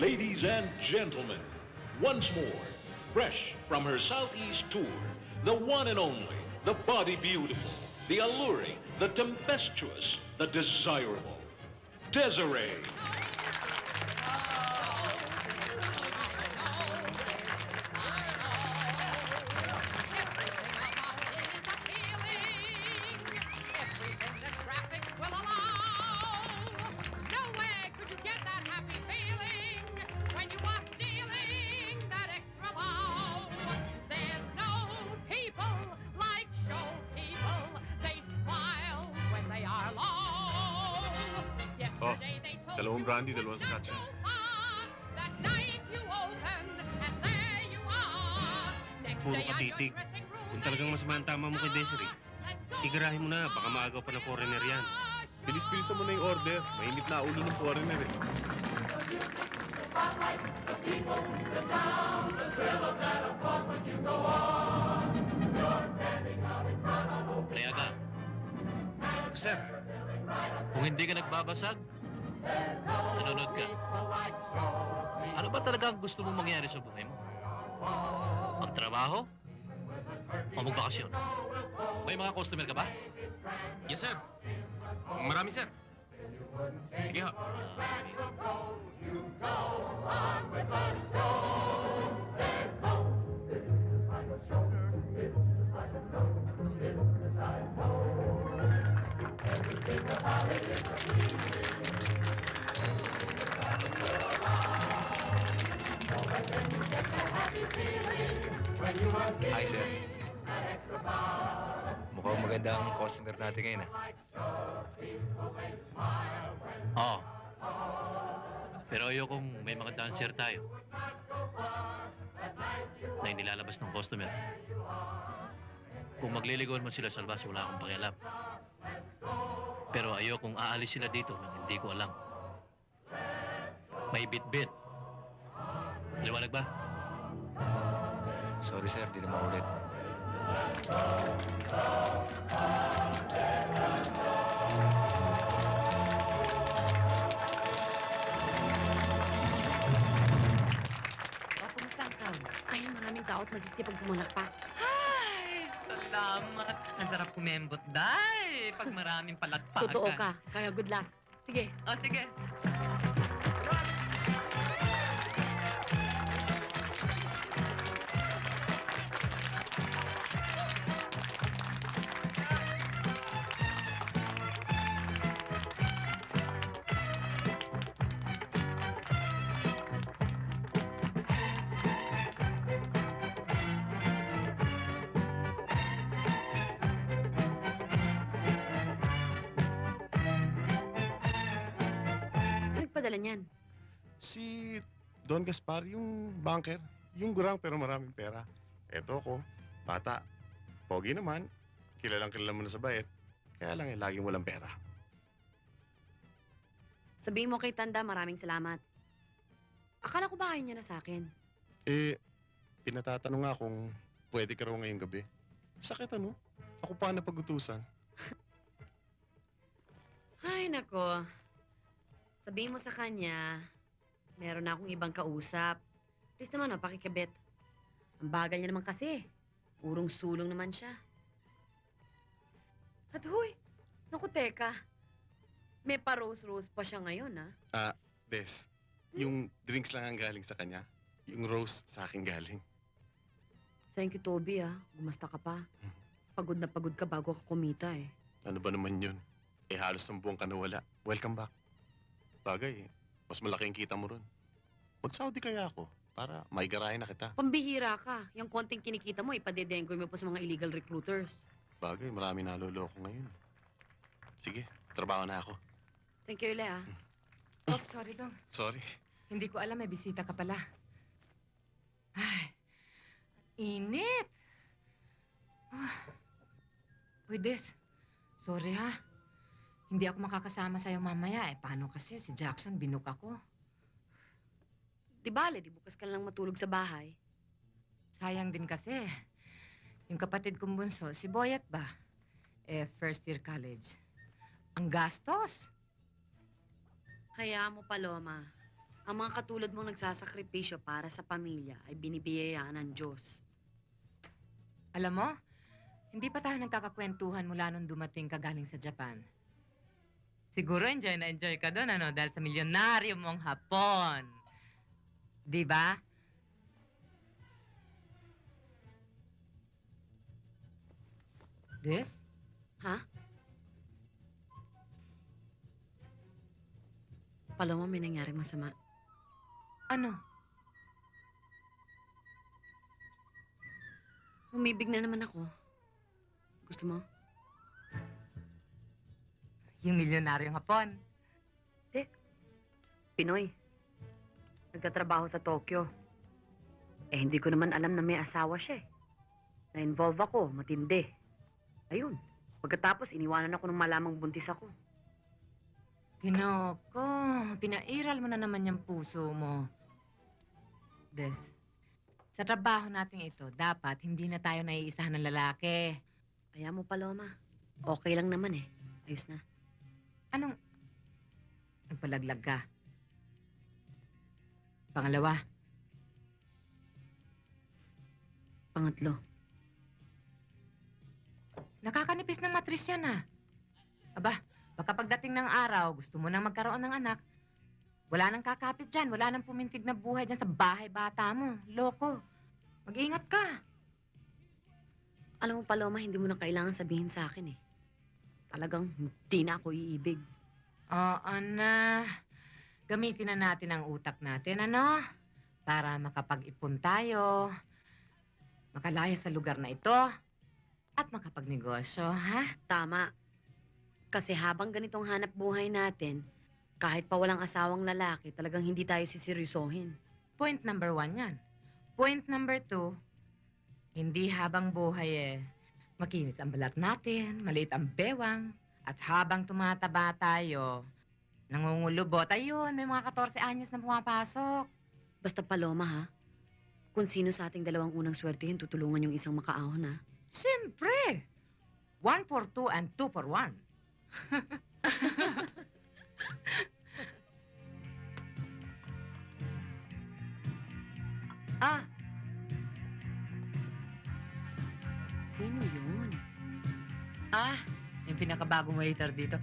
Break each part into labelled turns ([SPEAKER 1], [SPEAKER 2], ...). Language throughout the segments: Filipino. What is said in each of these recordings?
[SPEAKER 1] Ladies and gentlemen, once more, fresh from her Southeast tour, the one and only, the body beautiful, the alluring, the tempestuous, the desirable, Desiree.
[SPEAKER 2] Sir, kung hindi ka nagbabasag, nanonood ka. Ano ba talaga ang gusto mong mangyari sa buhay mo? Magtrabaho? O magbakasyon? May mga customer ka ba?
[SPEAKER 3] Yes, sir. Marami, sir. Sige ho.
[SPEAKER 4] Hi, sir. Mukhang maganda ang customer natin ngayon, ah.
[SPEAKER 2] Oo. Pero ayokong may mga dancer tayo na inilalabas ng customer. Kung magliligawan mo sila sa labas, wala akong pakialam. Pero ayokong aalis sila dito nang hindi ko alam. May bit-bit. Liwanag ba?
[SPEAKER 4] Sorry, sir. Di na maulit.
[SPEAKER 5] O, kumusta ang crowd? Ayun, maraming tao at masisipag pumalakpak.
[SPEAKER 6] Ay, salamat. Ang sarap kumembot, day. Pag maraming palakpakan.
[SPEAKER 5] Totoo ka, kaya good luck. Sige,
[SPEAKER 6] O, sige.
[SPEAKER 7] Don Gaspar, yung banker. Yung gurang pero maraming pera. Eto ko, bata. Pogi naman. Kilalang kilala mo na sa bayet. Kaya lang eh, laging walang pera.
[SPEAKER 5] Sabihin mo kay Tanda, maraming salamat. Akala ko ba ayaw niya na sa akin?
[SPEAKER 7] Eh, pinatatanong nga kung pwede ka raw ngayong gabi. Sakit ano? Ako pa na pagutusan.
[SPEAKER 5] Ay, nako. Sabihin mo sa kanya, meron na akong ibang kausap. Please naman, oh, pakikabit. Ang bagal niya naman kasi. Purong sulong naman siya. At huy, naku teka. May pa-rose-rose pa siya ngayon, ah.
[SPEAKER 7] Des, yung drinks lang ang galing sa kanya. Yung rose sa akin galing.
[SPEAKER 5] Thank you, Toby, ah. Gumasta ka pa. Pagod na pagod ka bago ka kumita, eh.
[SPEAKER 7] Ano ba naman yun? Eh halos ng buwan ka nawala. Welcome back. Bagay eh. Mas malaki ang kita mo ron. Mag-Saudi kaya ako para maigarahin na kita.
[SPEAKER 5] Pambihira ka. Yung konting kinikita mo, ipadedengoy mo pa sa mga illegal recruiters.
[SPEAKER 7] Bagay, marami naloloko ngayon. Sige, trabaho na ako.
[SPEAKER 5] Thank you, Ile, ah.
[SPEAKER 6] Oh, sorry, Dong.
[SPEAKER 7] Sorry.
[SPEAKER 6] Hindi ko alam may bisita ka pala. Ay, init. Ah. Uy, Des. Sorry, ha. Hindi ako makakasama sa'yo mamaya. Eh, paano kasi si Jackson binuk ako?
[SPEAKER 5] Di bale, di bukas ka lang matulog sa bahay.
[SPEAKER 6] Sayang din kasi. Yung kapatid kong bunso, si Boyet ba? Eh, first year college. Ang gastos.
[SPEAKER 5] Kaya mo, Paloma. Ang mga katulad mong nagsasakripisyo para sa pamilya ay binibiyayaan ng Diyos.
[SPEAKER 6] Alam mo, hindi pa tayo nagkakakwentuhan mula nung dumating ka galing sa Japan. Siguro enjoy na enjoy ka doon, ano? Dahil sa milyonaryo mong hapon. Di ba? This?
[SPEAKER 5] Paloma, may nangyaring masama.
[SPEAKER 6] Ano?
[SPEAKER 5] Umibig na naman ako. Gusto mo?
[SPEAKER 6] Yung milyonaryong hapon.
[SPEAKER 5] Pinoy. Nagtatrabaho sa Tokyo. Eh, hindi ko naman alam na may asawa siya eh. Na-involve ako, matindi. Ayun. Pagkatapos, iniwanan ako ng malamang buntis ako.
[SPEAKER 6] Kinoko, pinairal mo na naman yung puso mo. Des, sa trabaho natin ito, dapat hindi na tayo naiisahan ng lalaki.
[SPEAKER 5] Kaya mo, Paloma. Okay lang naman eh. Ayos na.
[SPEAKER 6] Anong... Nagpalaglag ka. Pangalawa,
[SPEAKER 5] Pangatlo.
[SPEAKER 6] nakakanipis ng matris yan ah. Aba, baka pagdating ng araw, gusto mo nang magkaroon ng anak, wala nang kakapit dyan, wala nang pumintig na buhay dyan sa bahay bata mo. Loko. Mag-ingat ka.
[SPEAKER 5] Alam mo, Paloma, hindi mo na kailangan sabihin sa akin eh. Talagang hindi na ako iibig.
[SPEAKER 6] Oo na. Gamitin na natin ang utak natin, ano? Para makapag-ipon tayo, makalaya sa lugar na ito, at makapagnegosyo, ha?
[SPEAKER 5] Tama. Kasi habang ganitong hanap buhay natin, kahit pa walang asawang lalaki, talagang hindi tayo siseryosohin.
[SPEAKER 6] Point number one yan. Point number two, hindi habang buhay eh, makinis ang balat natin, maliit ang bewang, at habang tumataba tayo, nangungulubot, ayun, may mga 14 anyos na pumapasok.
[SPEAKER 5] Basta Paloma, ha? Kung sino sa ating dalawang unang swertihin, tutulungan yung isang makaahon, ha?
[SPEAKER 6] Siyempre! One for two and two for one. ah,
[SPEAKER 5] Sino yun?
[SPEAKER 6] ah, yung pinakabagong waiter dito.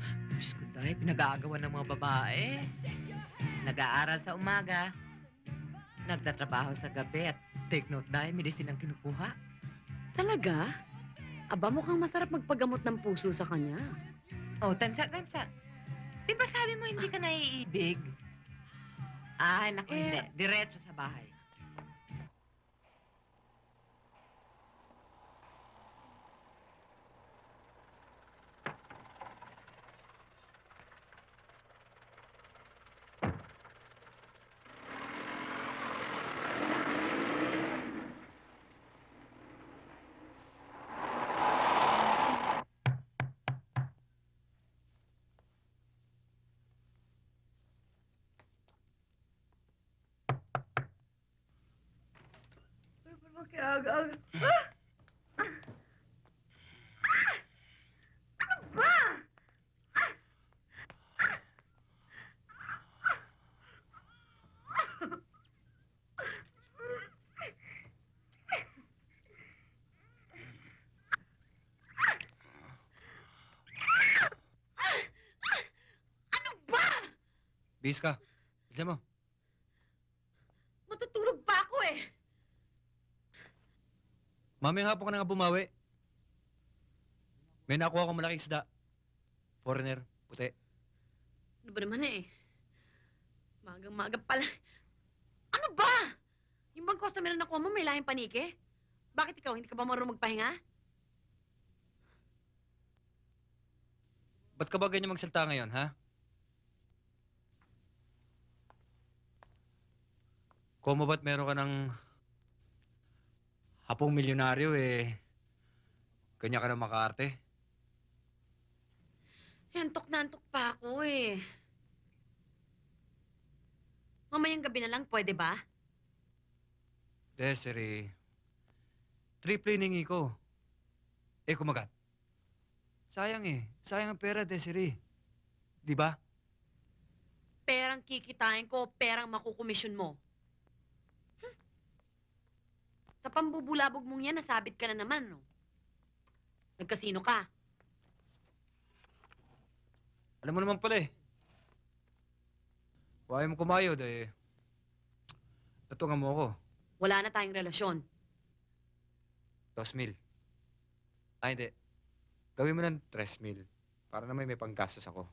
[SPEAKER 6] Ko tayo, pinag-aagawan ng mga babae. Nag-aaral sa umaga. Nagtatrabaho sa gabi at take note dahil medicine ang kinukuha.
[SPEAKER 5] Talaga? Aba, mukhang masarap magpagamot ng puso sa kanya.
[SPEAKER 6] Oh, time's up, time's up. Di ba sabi mo hindi ka naiibig? Ay, naku,
[SPEAKER 5] Eh,
[SPEAKER 6] hindi. Diretso sa bahay.
[SPEAKER 5] Ano ba?
[SPEAKER 4] Bis ka. Bilisan mo.
[SPEAKER 5] Matutulog pa ako eh.
[SPEAKER 4] Mamayang hapon ka na nga bumawi. May nakuha akong malaking isda. Foreigner, puti.
[SPEAKER 5] Ano ba naman eh? Magang-maga pala. Ano ba? Yung bang customer na nakuha mo may lahing panike? Bakit ikaw, hindi ka ba marunong magpahinga?
[SPEAKER 4] Ba't ka ba ganyan magsalita ngayon, ha? Kung mo ba't meron ka ng hapong milyonaryo, eh, kanya ka na makaarte?
[SPEAKER 5] Hentok na antok pa ako eh. Mamayang gabi na lang, pwede ba?
[SPEAKER 4] Desiree, triple hiningi ko. Eh, kumagat. Sayang eh. Sayang ang pera, Desiree. Di ba?
[SPEAKER 5] Perang kikitain ko, perang makukomisyon mo. Hmm. Sa pambubulabog mong yan, nasabit ka na naman, no? Nagkasino ka.
[SPEAKER 4] Alam mo naman pala eh. Huwag mo kumayod eh. Natungan mo ako.
[SPEAKER 5] Wala na tayong relasyon.
[SPEAKER 4] Dos mil. Ay, hindi. Gawin mo ng tres mil. Para naman may panggastos ako.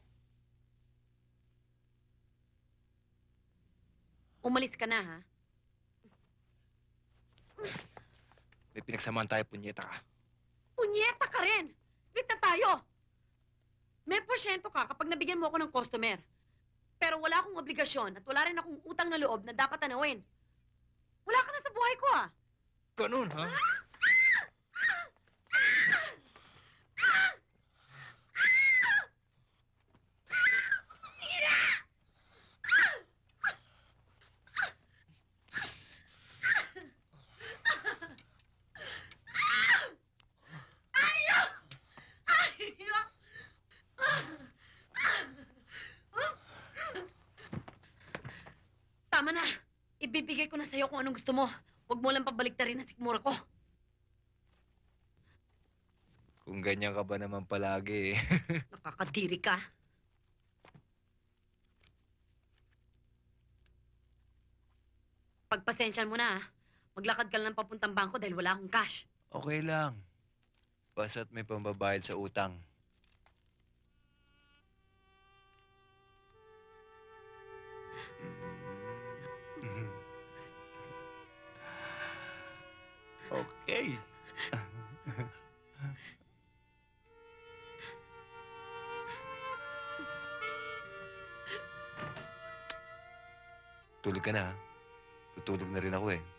[SPEAKER 5] Umalis ka na, ha?
[SPEAKER 4] May pinagsamaan tayo, punyeta ka.
[SPEAKER 5] Punyeta ka rin! Split na tayo! May porsyento ka kapag nabigyan mo ako ng customer. Pero wala akong obligasyon at wala rin akong utang na loob na dapat tanawin. Wala ka na sa buhay ko, ah!
[SPEAKER 4] Ganun, ha?
[SPEAKER 5] Tama na! Ibibigay ko na sa'yo kung anong gusto mo. Huwag mo lang pabalik rin ang sikmura ko.
[SPEAKER 4] Kung ganyan ka ba naman palagi eh.
[SPEAKER 5] Nakakadiri ka. Pagpasensyan mo na, ah. Maglakad ka lang papuntang bangko dahil wala akong cash.
[SPEAKER 4] okay lang. Basta't may pambabayad sa utang. Okay. Tulog ka na, ha? Tutulog na rin ako eh.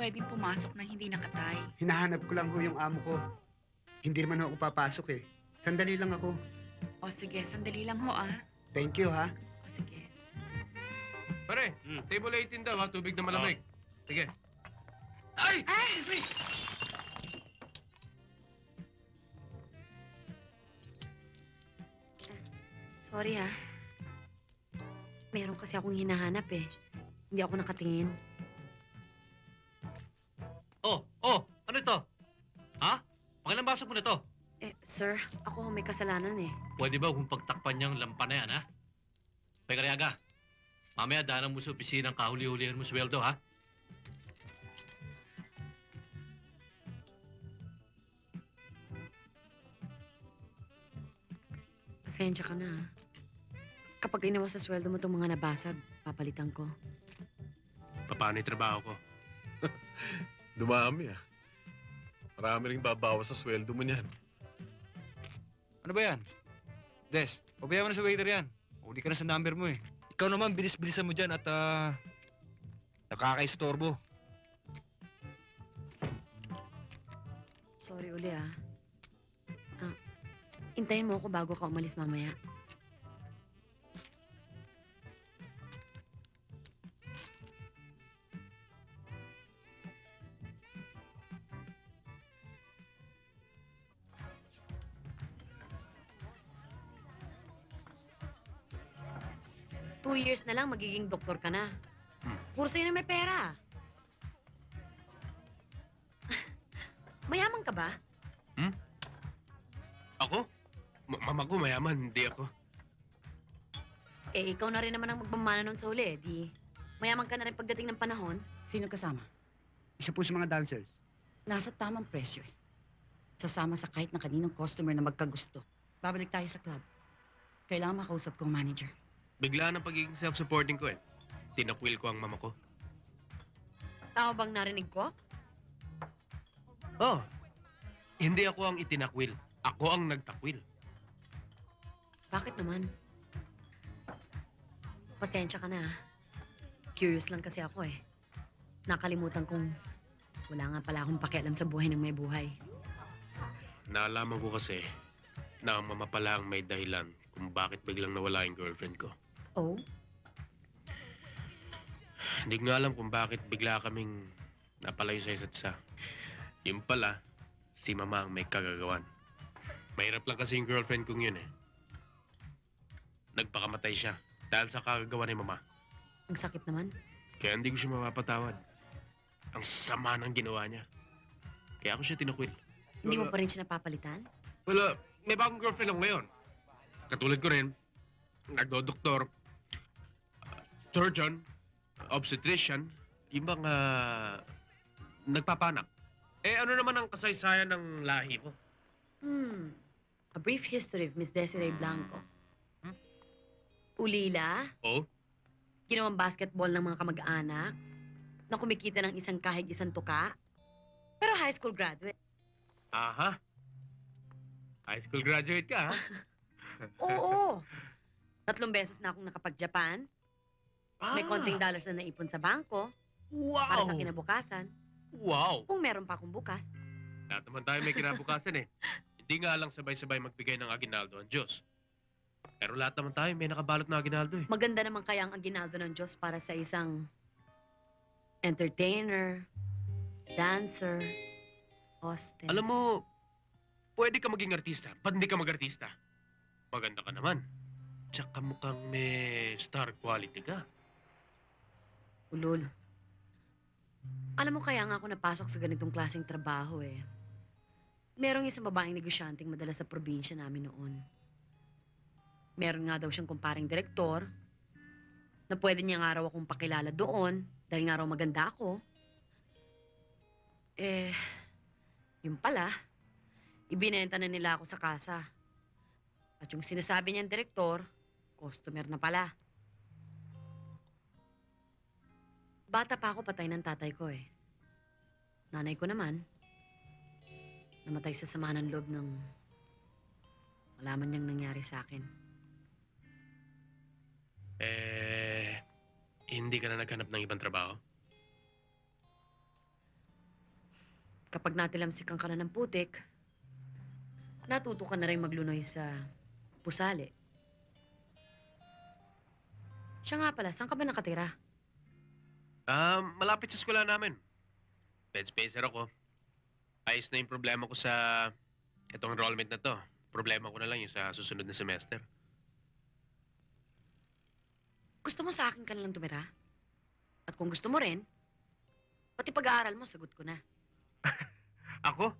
[SPEAKER 8] Pwedeng pumasok na hindi nakatay.
[SPEAKER 9] Hinahanap ko lang ho yung amo ko. Hindi naman ho ako papasok eh. Sandali lang ako.
[SPEAKER 8] O sige, sandali lang ho, ah.
[SPEAKER 9] Thank you ha.
[SPEAKER 8] O sige.
[SPEAKER 3] Pare,
[SPEAKER 10] Hmm.
[SPEAKER 3] table 18 daw ha, tubig na malamig. Sige.
[SPEAKER 8] Ay!
[SPEAKER 5] Sorry, ha. Meron kasi akong hinahanap, eh. Hindi ako nakatingin.
[SPEAKER 2] Mo na to?
[SPEAKER 5] Eh, sir, ako ang may kasalanan, eh.
[SPEAKER 2] Pwede ba kung pagtakpan niyang lampa na yan, ha? Pagkariaga, mamaya daanan mo sa opisina ng kahuli-hulihan mo sweldo, ha?
[SPEAKER 5] Pasensya ka na, ha. Kapag inawas sa sweldo mo itong mga nabasag, papalitan ko.
[SPEAKER 3] Paano yung trabaho ko?
[SPEAKER 7] Dumami ah. Marami rin babawas sa sweldo mo niyan.
[SPEAKER 4] Ano ba yan? Des, pabayaan mo na sa waiter yan. Uli ka na sa number mo eh. Ikaw naman, bilis-bilisan mo dyan at ah... nakaka-istorbo.
[SPEAKER 5] Sorry uli, ah. Ah, intayin mo ako bago ka umalis mamaya. Years na lang, magiging doktor ka na. Puro sa'yo na may pera. Mayaman ka ba?
[SPEAKER 3] Ako? Ma- mama ko mayaman, hindi ako.
[SPEAKER 5] Eh, ikaw na rin naman ang magmamana nun sa uli. eh. Di, mayaman ka na rin pagdating ng panahon.
[SPEAKER 11] Sino kasama?
[SPEAKER 9] Isa po sa mga dancers.
[SPEAKER 11] Nasa tamang presyo eh. Sasama sa kahit na kaninong customer na magkagusto. Babalik tayo sa club. Kailangan makausap ko ang manager.
[SPEAKER 3] Bigla ng pagiging self-supporting ko eh. Tinakwil ko ang mama ko.
[SPEAKER 5] Tama bang narinig ko?
[SPEAKER 3] Oh, hindi ako ang itinakwil. Ako ang nagtakwil.
[SPEAKER 5] Bakit naman? Pasensya ka na. ah. Curious lang kasi ako eh. Nakalimutan kong wala nga pala akong pakialam sa buhay ng may buhay.
[SPEAKER 3] Naalaman ko kasi na ang mama pala ang may dahilan kung bakit biglang nawala yung girlfriend ko.
[SPEAKER 5] Oh?
[SPEAKER 3] Hindi ko nga alam kung bakit bigla kaming napalayo sa isa't isa. Yun pala, si mama ang may kagagawan. Mahirap lang kasi yung girlfriend kong yun eh. Nagpakamatay siya dahil sa kagagawa ni mama.
[SPEAKER 5] Ang sakit naman.
[SPEAKER 3] Kaya hindi ko siya mapapatawad. Ang sama ng ginawa niya. Kaya ako siya tinakwil.
[SPEAKER 5] Hindi mo pa rin siya napapalitan?
[SPEAKER 3] Wala, may bagong girlfriend ako ngayon. Katulad ko rin, nagdo-doktor, surgeon, obstetrician, yung mga nagpapanak. Eh ano naman ang kasaysayan ng lahi ko?
[SPEAKER 5] Hmm. A brief history of Miss Desiree Blanco.
[SPEAKER 3] Hmm?
[SPEAKER 5] Ulila,
[SPEAKER 3] Oh?
[SPEAKER 5] ginawang basketball ng mga kamag-anak, na kumikita ng isang kahig isang tuka, pero high school graduate.
[SPEAKER 3] Aha. High school graduate ka, ha?
[SPEAKER 5] Oo. Tatlong beses na akong nakapag-Japan. May
[SPEAKER 3] Ah,
[SPEAKER 5] konting dollars na naipon sa bangko
[SPEAKER 3] Wow!
[SPEAKER 5] para sa kinabukasan.
[SPEAKER 3] Wow!
[SPEAKER 5] Kung meron pa akong bukas.
[SPEAKER 3] Lahat naman tayo may kinabukasan eh. Hindi nga lang sabay-sabay magbigay ng aginaldo ang Diyos. Pero lahat naman tayo may nakabalot na aginaldo eh.
[SPEAKER 5] Maganda naman kaya ang aginaldo ng Diyos para sa isang entertainer, dancer, hostess.
[SPEAKER 3] Alam mo, pwede ka maging artista. Ba't hindi ka mag-artista? Maganda ka naman. Tsaka mukhang may star quality ka.
[SPEAKER 5] Ulol. Alam mo kaya nga ako napasok sa ganitong klaseng trabaho eh. Merong isang babaeng negosyanteng madala sa probinsya namin noon. Meron nga daw siyang kumparing direktor na pwede niya nga raw akong pakilala doon dahil nga raw maganda ako. Eh, yun pala, ibinenta na nila ako sa kasa. At yung sinasabi niyang direktor, customer na pala. Bata pa ako, patay ng tatay ko eh. Nanay ko naman, namatay sa sama ng loob ng malaman niyang nangyari sa akin.
[SPEAKER 3] Eh, hindi ka na naghanap ng ibang trabaho?
[SPEAKER 5] Kapag natilamsikan ka na ng putik, natuto ka na rin maglunoy sa pusali. Siya nga pala, saan ka ba nakatira?
[SPEAKER 3] Ah, malapit sa eskwela namin. Bed spacer ako. Ayos na yung problema ko sa itong enrollment na to. Problema ko na lang yung sa susunod na semester.
[SPEAKER 5] Gusto mo sa akin ka na lang tumira? At kung gusto mo rin, pati pag-aaral mo, sagot ko na.
[SPEAKER 3] Ako?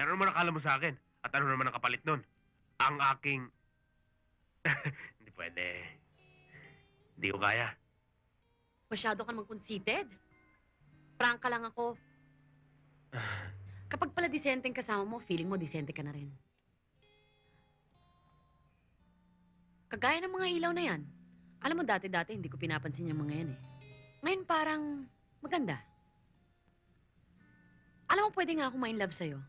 [SPEAKER 3] Ano naman akala mo sa akin? At ano naman ang kapalit nun? Ang aking... Hindi pwede. Hindi ko kaya.
[SPEAKER 5] Masyado ka naman conceited. Prangka lang ako. Kapag pala disenteng kasama mo, feeling mo disente ka na rin. Kagaya ng mga ilaw na yan. Alam mo, dati-dati hindi ko pinapansin yung mga yan eh. Ngayon parang maganda. Alam mo, pwede nga akong ma-inlove sa'yo.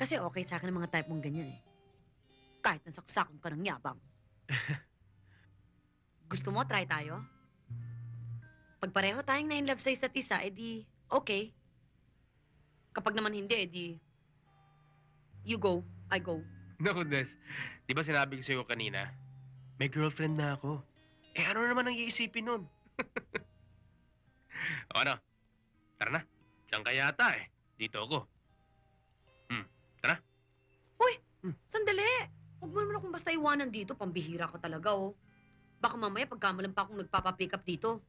[SPEAKER 5] Kasi okay sa akin ang mga type mong ganyan eh. Kahit nasaksakon ka ng yabang. Gusto mo, try tayo? Pag pareho tayong na-inlove sa isa't isa, edi okay. Kapag naman hindi, edi you go, I go.
[SPEAKER 3] Naku, Des. Di ba sinabi ko sa'yo kanina, may girlfriend na ako. Eh, ano naman ang iisipin nun? o ano? Tara na. Diyan ka yata eh. Dito ako.
[SPEAKER 5] Sandali! Huwag mo naman akong basta iwanan dito. Pambihira ka talaga, oh. Baka mamaya pagkamalan pa akong nagpapapick up dito.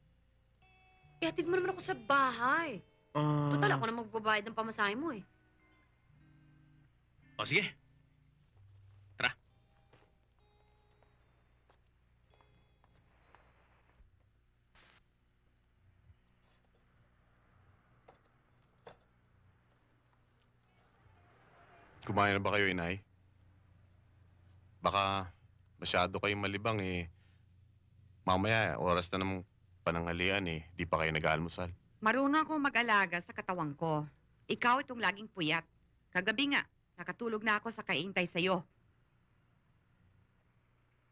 [SPEAKER 5] Ihatid mo naman ako sa bahay.
[SPEAKER 3] Ah,
[SPEAKER 5] Total, ako na magbabayad ng pamasahe mo, eh.
[SPEAKER 3] O sige. Tara.
[SPEAKER 7] Kumain na ba kayo, inay? Baka masyado kayong malibang eh. Mamaya, oras na namang pananghalian eh. Di pa kayo nag-almusal.
[SPEAKER 12] Marunong akong mag-alaga sa katawan ko. Ikaw itong laging puyat. Kagabi nga, nakatulog na ako sa kaintay sa'yo.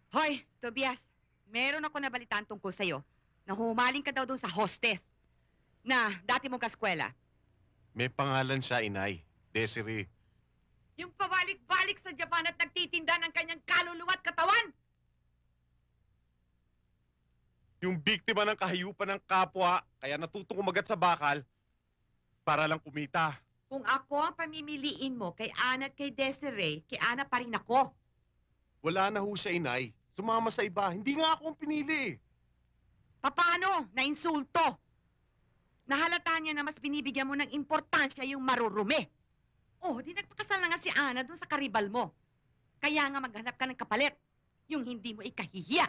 [SPEAKER 12] Hoy, Tobias, meron ako nabalitaan tungkol sa'yo. Na humaling ka daw doon sa hostess. Na dati mong kaskwela.
[SPEAKER 7] May pangalan siya, inay. Desiree.
[SPEAKER 12] Yung pabalik-balik sa Japan at nagtitinda ng kanyang kaluluwa at katawan.
[SPEAKER 7] Yung biktima ng kahayupan ng kapwa, kaya natutong umagat sa bakal para lang kumita.
[SPEAKER 12] Kung ako ang pamimiliin mo kay Ana at kay Desiree, kay Ana pa rin ako.
[SPEAKER 7] Wala na ho siya, inay. Sumama sa iba. Hindi nga ako ang pinili.
[SPEAKER 12] Paano? Nainsulto. Nahalata niya na mas binibigyan mo ng importansya yung marurumi. Oh, di nagpakasal na nga si Ana doon sa karibal mo. Kaya nga maghanap ka ng kapalit. Yung hindi mo ikahihiya.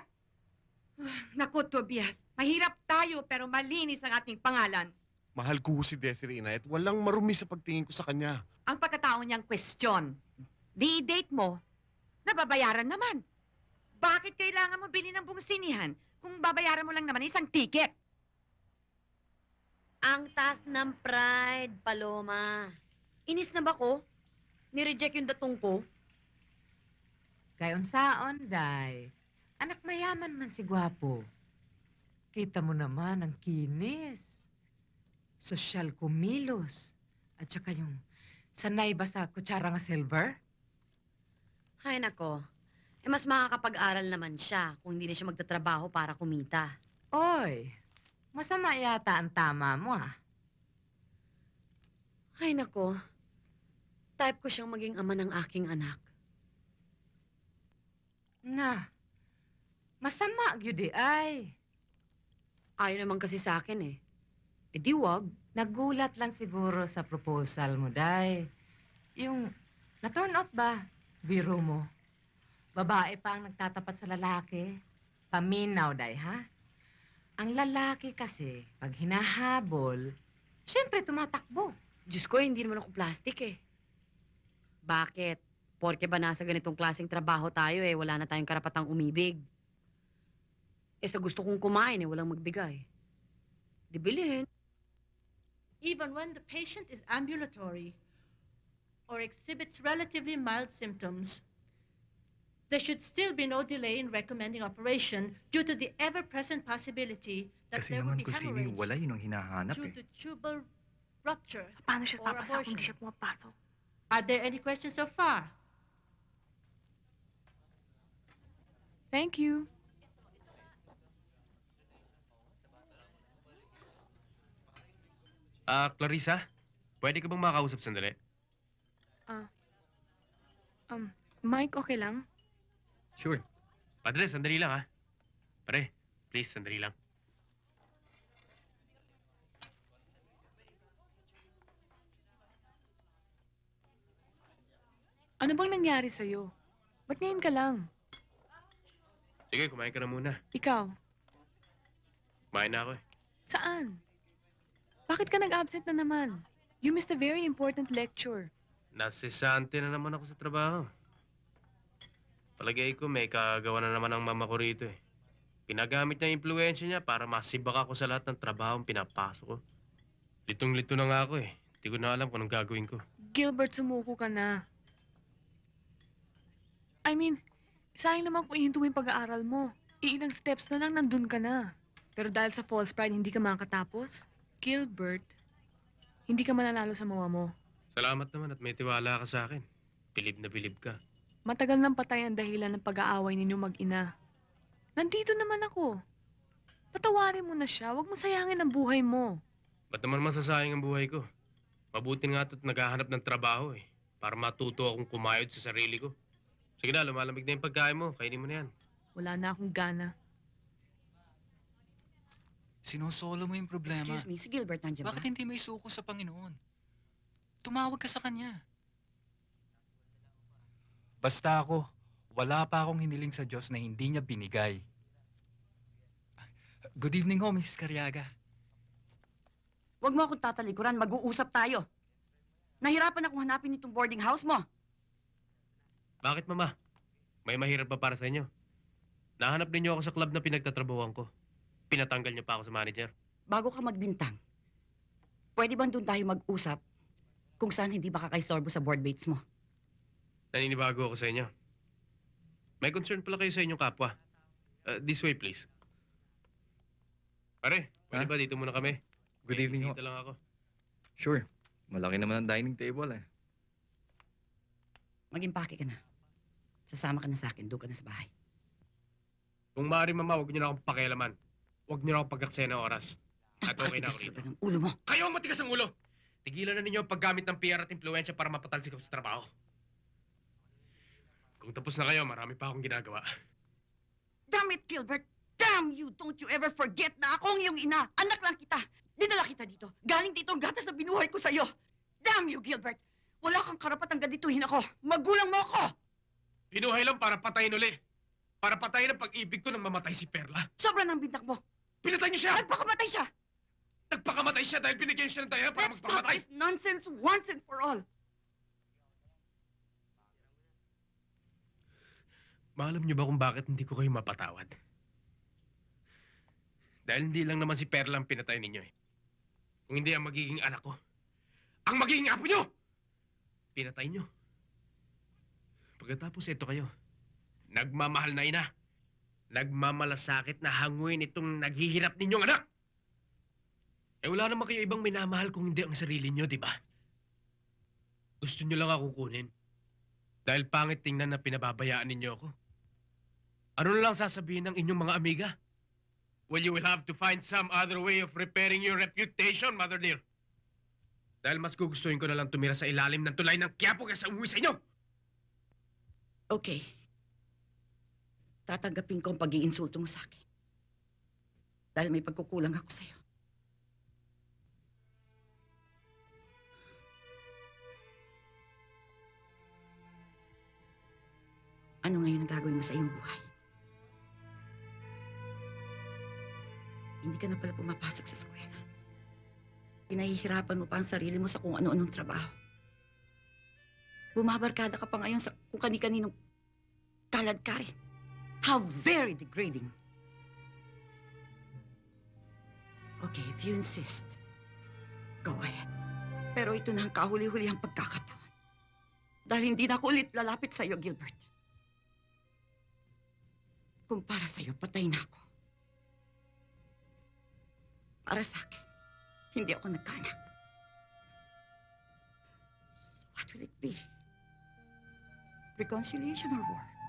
[SPEAKER 12] Ah, Naku, Tobias. Mahirap tayo pero malinis ang ating pangalan.
[SPEAKER 7] Mahal ko ho si Desiree, inay, at walang marumi sa pagtingin ko sa kanya.
[SPEAKER 12] Ang pagkatao niyang question. Di date mo, nababayaran naman. Bakit kailangan mo bilhin ng buong sinihan kung babayaran mo lang naman isang ticket?
[SPEAKER 5] Ang taas ng pride, Paloma. Inis na ba ko? Nireject yung datong ko?
[SPEAKER 6] Gayon saon, day. Anak mayaman man si Gwapo. Kita mo naman ang kinis. Sosyal kumilos. At saka yung sanay ba sa kutsara nga silver?
[SPEAKER 5] Ay, nako. Eh, mas makakapag-aral naman siya kung hindi na siya magtatrabaho para kumita.
[SPEAKER 6] Oy, masama yata ang tama mo ah.
[SPEAKER 5] Ay, nako. Type ko siyang maging ama ng aking anak.
[SPEAKER 6] Na, masama gyud ay.
[SPEAKER 5] Ayaw naman kasi sa akin eh. Eh di wag.
[SPEAKER 6] Nagulat lang siguro sa proposal mo, day. Yung, na-turn off ba? Biro mo. Babae pa ang nagtatapat sa lalaki. Paminaw, day, ha? Ang lalaki kasi, pag hinahabol, siyempre tumatakbo.
[SPEAKER 5] Diyos ko, hindi naman ako plastic eh. Bakit? Porke ba nasa ganitong klaseng trabaho tayo eh, wala na tayong karapatang umibig. Eh sa gusto kong kumain eh, walang magbigay. Di bilhin.
[SPEAKER 13] even when the patient is ambulatory or exhibits relatively mild symptoms, there should still be no delay in recommending operation due to the ever-present possibility that
[SPEAKER 14] Kasi
[SPEAKER 13] there will
[SPEAKER 14] naman
[SPEAKER 13] be
[SPEAKER 14] kung sino yung
[SPEAKER 13] hemorrhage
[SPEAKER 14] wala, yun ang hinahanap
[SPEAKER 13] due
[SPEAKER 14] eh.
[SPEAKER 13] to tubal rupture
[SPEAKER 8] Paano siya
[SPEAKER 13] or
[SPEAKER 8] papasa kung di
[SPEAKER 13] abortion.
[SPEAKER 8] siya pumapasok?
[SPEAKER 13] Are there any questions so far?
[SPEAKER 8] Thank you.
[SPEAKER 3] Ah, Clarissa? Pwede ka bang makausap sandali?
[SPEAKER 8] Um, Mike, okay lang?
[SPEAKER 3] Sure. Padre, sandali lang ha. Pare, please, sandali lang.
[SPEAKER 8] Ano bang nangyari sa'yo? Ba't ngayon ka lang?
[SPEAKER 3] Sige, kumain ka na muna.
[SPEAKER 8] Ikaw,
[SPEAKER 3] Kumain na ako eh.
[SPEAKER 8] saan? Bakit ka nag-absent na naman? You missed a very important lecture.
[SPEAKER 3] Nasisante na naman ako sa trabaho. Palagay ko may kagawa na naman ang mama ko rito eh. Pinagamit niya yung impluensya niya para masibak ako sa lahat ng trabaho pinapasok ko. Litong-lito na nga ako eh. Hindi ko na alam kung anong gagawin ko.
[SPEAKER 8] Gilbert, sumuko ka na. I mean, sayang naman kung ihinto mo yung pag-aaral mo. Iilang steps na lang, nandun ka na. Pero dahil sa false pride, hindi ka makakatapos. Gilbert, hindi ka mananalo sa mawa mo.
[SPEAKER 3] Salamat naman at may tiwala ka sa akin. Bilib na bilib ka.
[SPEAKER 8] Matagal nang patay ang dahilan ng pag-aaway ninyo mag-ina. Nandito naman ako. Patawarin mo na siya. Huwag mo sayangin ang buhay mo.
[SPEAKER 3] Ba't naman masasayang ang buhay ko? Mabuti nga ito't naghahanap ng trabaho eh. Para matuto akong kumayod sa sarili ko. Sige na, lumalamig na yung pagkain mo. Kainin mo na yan.
[SPEAKER 8] Wala na akong gana.
[SPEAKER 15] Sinosolo mo yung problema.
[SPEAKER 12] Excuse me, si Gilbert nandiyan ba?
[SPEAKER 15] Bakit hindi may suko sa Panginoon? Tumawag ka sa kanya. Basta ako, wala pa akong hiniling sa Diyos na hindi niya binigay. Good evening ho, Mrs. Cariaga.
[SPEAKER 11] Huwag mo akong tatalikuran, mag-uusap tayo. Nahirapan akong hanapin itong boarding house mo.
[SPEAKER 3] Bakit, Mama? May mahirap ba para sa inyo? Nahanap ninyo ako sa club na pinagtatrabahuan ko. Pinatanggal niyo pa ako sa manager.
[SPEAKER 11] Bago ka magbintang, pwede bang doon tayo mag-usap kung saan hindi makakaistorbo sa board mates mo?
[SPEAKER 3] Naninibago ako sa inyo. May concern pala kayo sa inyong kapwa. Uh, this way, please. Pare, pwede ba dito muna kami?
[SPEAKER 4] Good
[SPEAKER 3] May
[SPEAKER 4] evening ho.
[SPEAKER 3] bisita lang ako.
[SPEAKER 4] Sure. Malaki naman ang dining table eh.
[SPEAKER 11] Mag-impake ka na. Sasama ka na sa akin, doon ka na sa bahay.
[SPEAKER 3] Kung maaari, Mama, huwag niyo na akong pakialaman. Huwag niyo na akong pagkaksaya ng oras. At okay na ako
[SPEAKER 11] Napakatigas
[SPEAKER 3] rito.
[SPEAKER 11] talaga ng ulo mo.
[SPEAKER 3] Kayo ang matigas ng ulo! Tigilan na ninyo ang paggamit ng PR at impluensya para mapatalsik ako sa trabaho. Kung tapos na kayo, marami pa akong ginagawa.
[SPEAKER 11] Damn it, Gilbert! Damn you! Don't you ever forget na ako ang iyong ina. Anak lang kita. Dinala kita dito. Galing dito ang gatas na binuhay ko sa'yo. Damn you, Gilbert! Wala kang karapatang ganituhin ako. Magulang mo ako!
[SPEAKER 3] Binuhay lang para patayin uli. Para patayin ang pag-ibig ko nang mamatay si Perla.
[SPEAKER 11] Sobra ng bintak mo.
[SPEAKER 3] Pinatay niyo siya!
[SPEAKER 11] Nagpakamatay siya!
[SPEAKER 3] Nagpakamatay siya dahil binigyan siya ng dahilan para
[SPEAKER 11] Let's stop
[SPEAKER 3] magpakamatay.
[SPEAKER 11] this nonsense once and for all.
[SPEAKER 3] Maalam niyo ba kung bakit hindi ko kayo mapatawad? Dahil hindi lang naman si Perla ang pinatay ninyo eh. Kung hindi ang magiging anak ko. Ang magiging apo niyo! Pinatay niyo. Pagkatapos ito kayo, nagmamahal na ina. Nagmamalasakit na hanguin itong naghihirap ninyong anak. Eh wala naman kayo ibang minamahal kung hindi ang sarili niyo, di ba? Gusto niyo lang ako kunin. Dahil pangit tingnan na pinababayaan ninyo ako. Ano lang sasabihin ng inyong mga amiga? Well, you will have to find some other way of repairing your reputation, Mother dear. Dahil mas gugustuhin ko na lang tumira sa ilalim ng tulay ng Quiapo kaysa umuwi sa inyo.
[SPEAKER 11] Okay. Tatanggapin ko ang pag-iinsulto mo sa akin. Dahil may pagkukulang ako sa'yo. Ano ngayon ang gagawin mo sa iyong buhay? Hindi ka na pala pumapasok sa eskwela. Pinahihirapan mo pa ang sarili mo sa kung ano-anong trabaho. Bumabarkada ka pa ngayon sa kung kani-kaninong kalad ka rin. How very degrading. Okay, if you insist, go ahead. Pero ito na ang kahuli-hulihang pagkakataon. Dahil hindi na ako ulit lalapit sa'yo, Gilbert. Kung para sa'yo, patay na ako. Para sa akin, hindi ako nagkanak. So what will it be? Reconciliation or war?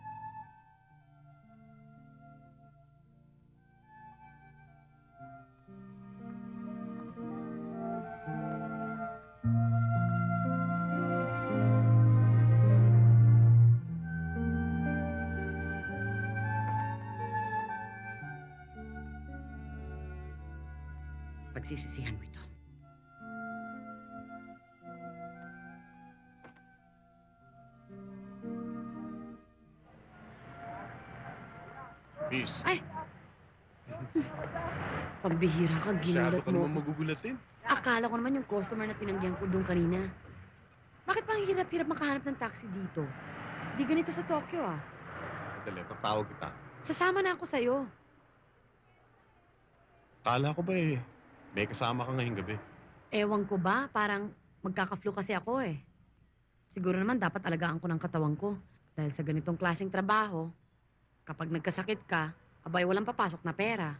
[SPEAKER 7] Miss,
[SPEAKER 5] Ay! Pambihira ka,
[SPEAKER 7] masyado
[SPEAKER 5] ginulat
[SPEAKER 7] ka
[SPEAKER 5] mo.
[SPEAKER 7] naman magugulatin.
[SPEAKER 5] Akala ko naman yung customer na tinanggihan ko doon kanina. Bakit pang hirap-hirap makahanap ng taxi dito? Di ganito sa Tokyo ah.
[SPEAKER 7] Dali, tatawag kita.
[SPEAKER 5] Sasama na ako sa'yo.
[SPEAKER 7] Kala ko ba eh, may kasama ka ngayong gabi.
[SPEAKER 5] Ewan ko ba, parang magkaka-flu kasi ako eh. Siguro naman dapat alagaan ko ng katawan ko. Dahil sa ganitong klaseng trabaho, kapag nagkasakit ka, abay walang papasok na pera.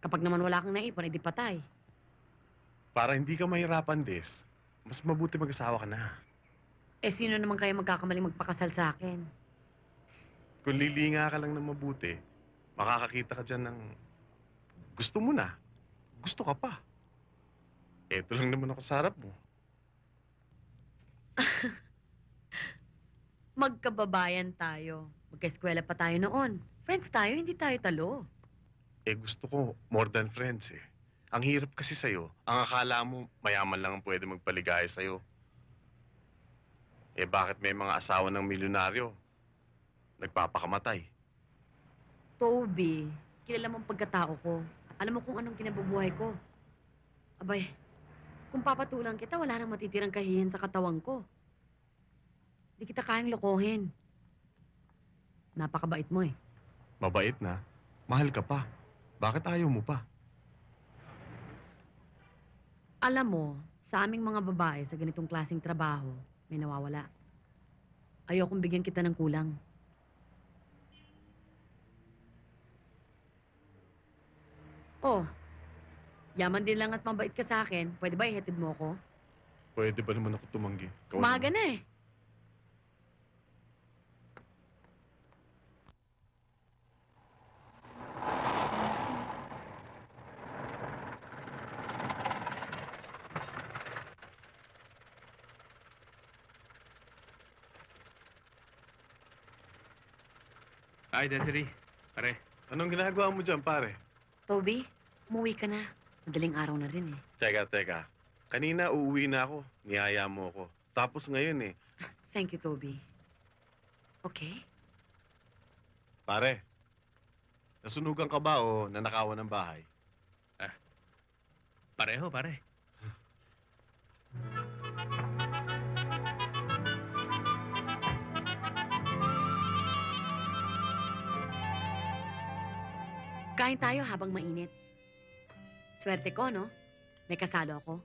[SPEAKER 5] Kapag naman wala kang naipon, edi patay.
[SPEAKER 7] Para hindi ka mahirapan, Des, mas mabuti mag-asawa ka na.
[SPEAKER 5] Eh sino naman kaya magkakamaling magpakasal sa akin?
[SPEAKER 7] Kung lilinga ka lang ng mabuti, makakakita ka dyan ng gusto mo na. Gusto ka pa. Eto lang naman ako sa harap mo.
[SPEAKER 5] Magkababayan tayo. Magka-eskwela pa tayo noon. Friends tayo, hindi tayo talo.
[SPEAKER 7] Eh gusto ko more than friends eh. Ang hirap kasi sa'yo, ang akala mo mayaman lang ang pwede magpaligaya sa'yo. Eh bakit may mga asawa ng milyonaryo? nagpapakamatay.
[SPEAKER 5] Toby, kilala mo ang pagkatao ko. Alam mo kung anong kinabubuhay ko. Abay, kung papatulang kita, wala nang matitirang kahihin sa katawan ko. Di kita kayang lokohin. Napakabait mo eh.
[SPEAKER 7] Mabait na. Mahal ka pa. Bakit ayaw mo pa?
[SPEAKER 5] Alam mo, sa aming mga babae sa ganitong klaseng trabaho, may nawawala. Ayokong bigyan kita ng kulang. Oh, yaman din lang at mabait ka sa akin. Pwede ba ihatid mo ako?
[SPEAKER 7] Pwede ba naman ako tumanggi? Ikaw
[SPEAKER 5] Umaga
[SPEAKER 7] naman.
[SPEAKER 5] na eh.
[SPEAKER 3] Ay, Desiree. Pare.
[SPEAKER 7] Anong ginagawa mo dyan, pare?
[SPEAKER 5] Toby, umuwi ka na. Madaling araw na rin eh.
[SPEAKER 7] Teka, teka. Kanina uuwi na ako. Niyaya mo ako. Tapos ngayon eh.
[SPEAKER 5] Thank you, Toby. Okay?
[SPEAKER 7] Pare, nasunugan ka ba o nanakawan ng bahay?
[SPEAKER 3] Pareho, pare.
[SPEAKER 5] Kain tayo habang mainit. Swerte ko, no? May kasalo ako.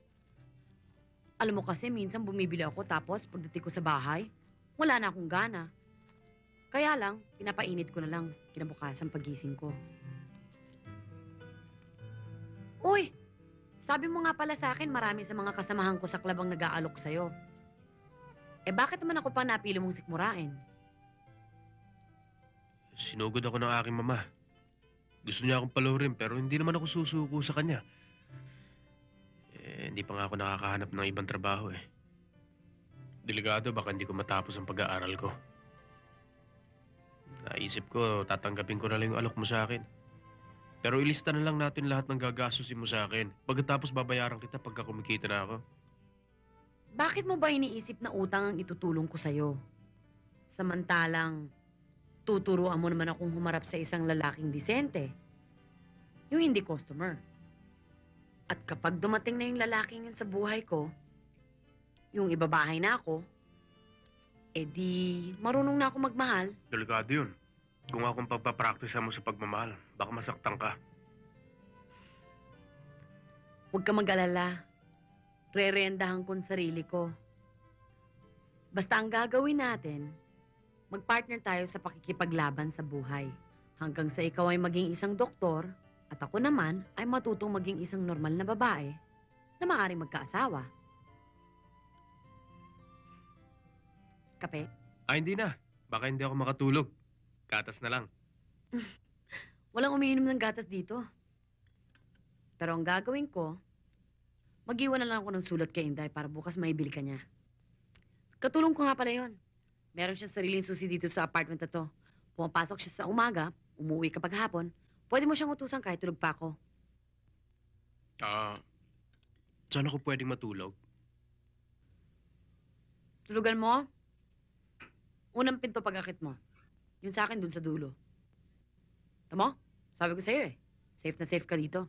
[SPEAKER 5] Alam mo kasi, minsan bumibili ako tapos pagdating ko sa bahay, wala na akong gana. Kaya lang, pinapainit ko na lang kinabukasan pagising ko. Uy! Sabi mo nga pala sa akin, marami sa mga kasamahan ko sa klabang nag-aalok sa'yo. Eh bakit naman ako pa napili mong sikmurain?
[SPEAKER 3] Sinugod ako ng aking mama. Gusto niya akong palurin pero hindi naman ako susuko sa kanya. Eh, hindi pa nga ako nakakahanap ng ibang trabaho eh. Delikado baka hindi ko matapos ang pag-aaral ko. Naisip ko, tatanggapin ko na lang yung alok mo sa akin. Pero ilista na lang natin lahat ng gagastusin mo sa akin. Pagkatapos babayaran kita pagka kumikita na ako.
[SPEAKER 5] Bakit mo ba iniisip na utang ang itutulong ko sa'yo? Samantalang, tuturuan mo naman akong humarap sa isang lalaking disente. Yung hindi customer. At kapag dumating na yung lalaking yun sa buhay ko, yung ibabahay na ako, edi marunong na ako magmahal.
[SPEAKER 3] Delikado yun. Kung akong pagpapraktisa mo sa pagmamahal, baka masaktan ka.
[SPEAKER 5] Huwag ka mag-alala. Re-rendahan ko ang sarili ko. Basta ang gagawin natin, mag-partner tayo sa pakikipaglaban sa buhay. Hanggang sa ikaw ay maging isang doktor, at ako naman ay matutong maging isang normal na babae na maaaring magkaasawa. Kape?
[SPEAKER 3] Ah, hindi na. Baka hindi ako makatulog. Gatas na lang.
[SPEAKER 5] Walang umiinom ng gatas dito. Pero ang gagawin ko, mag-iwan na lang ako ng sulat kay Inday para bukas maibili ka niya. Katulong ko nga pala yon. Meron siyang sariling susi dito sa apartment na to. Pumapasok siya sa umaga, umuwi kapag hapon. Pwede mo siyang utusan kahit tulog pa ako.
[SPEAKER 3] Ah, saan ako pwedeng matulog?
[SPEAKER 5] Tulugan mo? Unang pinto pag-akit mo. Yun sa akin dun sa dulo. Tamo? Sabi ko sa'yo eh. Safe na safe ka dito.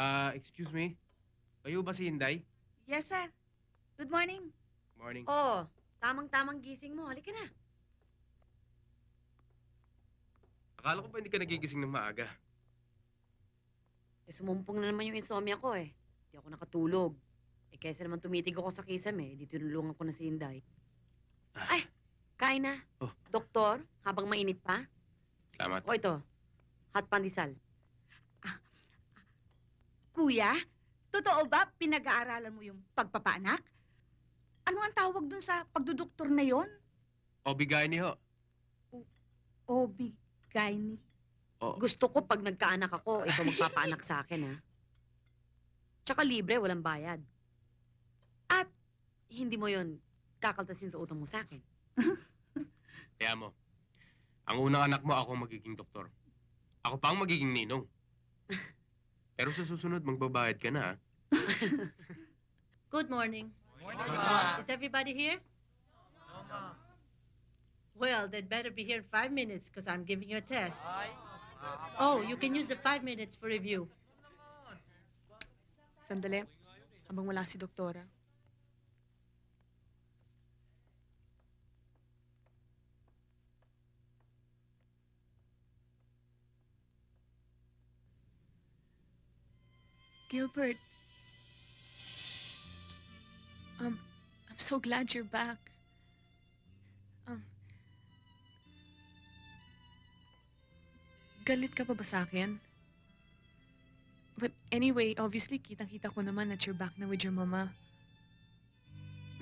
[SPEAKER 3] Ah, excuse me. Kayo ba si Inday?
[SPEAKER 16] Yes, sir. Good morning.
[SPEAKER 3] Morning.
[SPEAKER 5] Oh, tamang-tamang gising mo. Halika na.
[SPEAKER 3] Akala ko pa hindi ka nagigising ng maaga.
[SPEAKER 5] Eh, sumumpong na naman yung insomnia ko eh. Hindi ako nakatulog. Eh, kaysa naman tumitig ako sa kisame, eh, di tinulungan ko na si Inday. Ay, kain na.
[SPEAKER 3] Oh.
[SPEAKER 5] Doktor, habang mainit pa,
[SPEAKER 3] Salamat.
[SPEAKER 5] O ito, hot pandesal.
[SPEAKER 16] Kuya, totoo ba pinag-aaralan mo yung pagpapaanak? Ano ang tawag dun sa pagduduktor na yon?
[SPEAKER 3] O, bigay niyo.
[SPEAKER 16] Obi, gynae.
[SPEAKER 3] Oo.
[SPEAKER 5] Gusto ko pag nagkaanak ako, ikaw magpapaanak sa akin, ha? Tsaka libre, walang bayad. At hindi mo yon kakaltasin sa utang mo sa akin.
[SPEAKER 3] Kaya mo, ang unang anak mo ako magiging doktor. Ako pa ang magiging ninong. Pero sa susunod, magbabayad ka na, ha?
[SPEAKER 17] Good morning. Is everybody here? Well, they'd better be here in five minutes because I'm giving you a test. Oh, you can use the five minutes for review.
[SPEAKER 8] Sandali. Habang wala si doktora. Gilbert. Um, I'm so glad you're back. Um, galit ka pa ba sa akin? But anyway, obviously, kitang-kita ko naman that you're back na with your mama.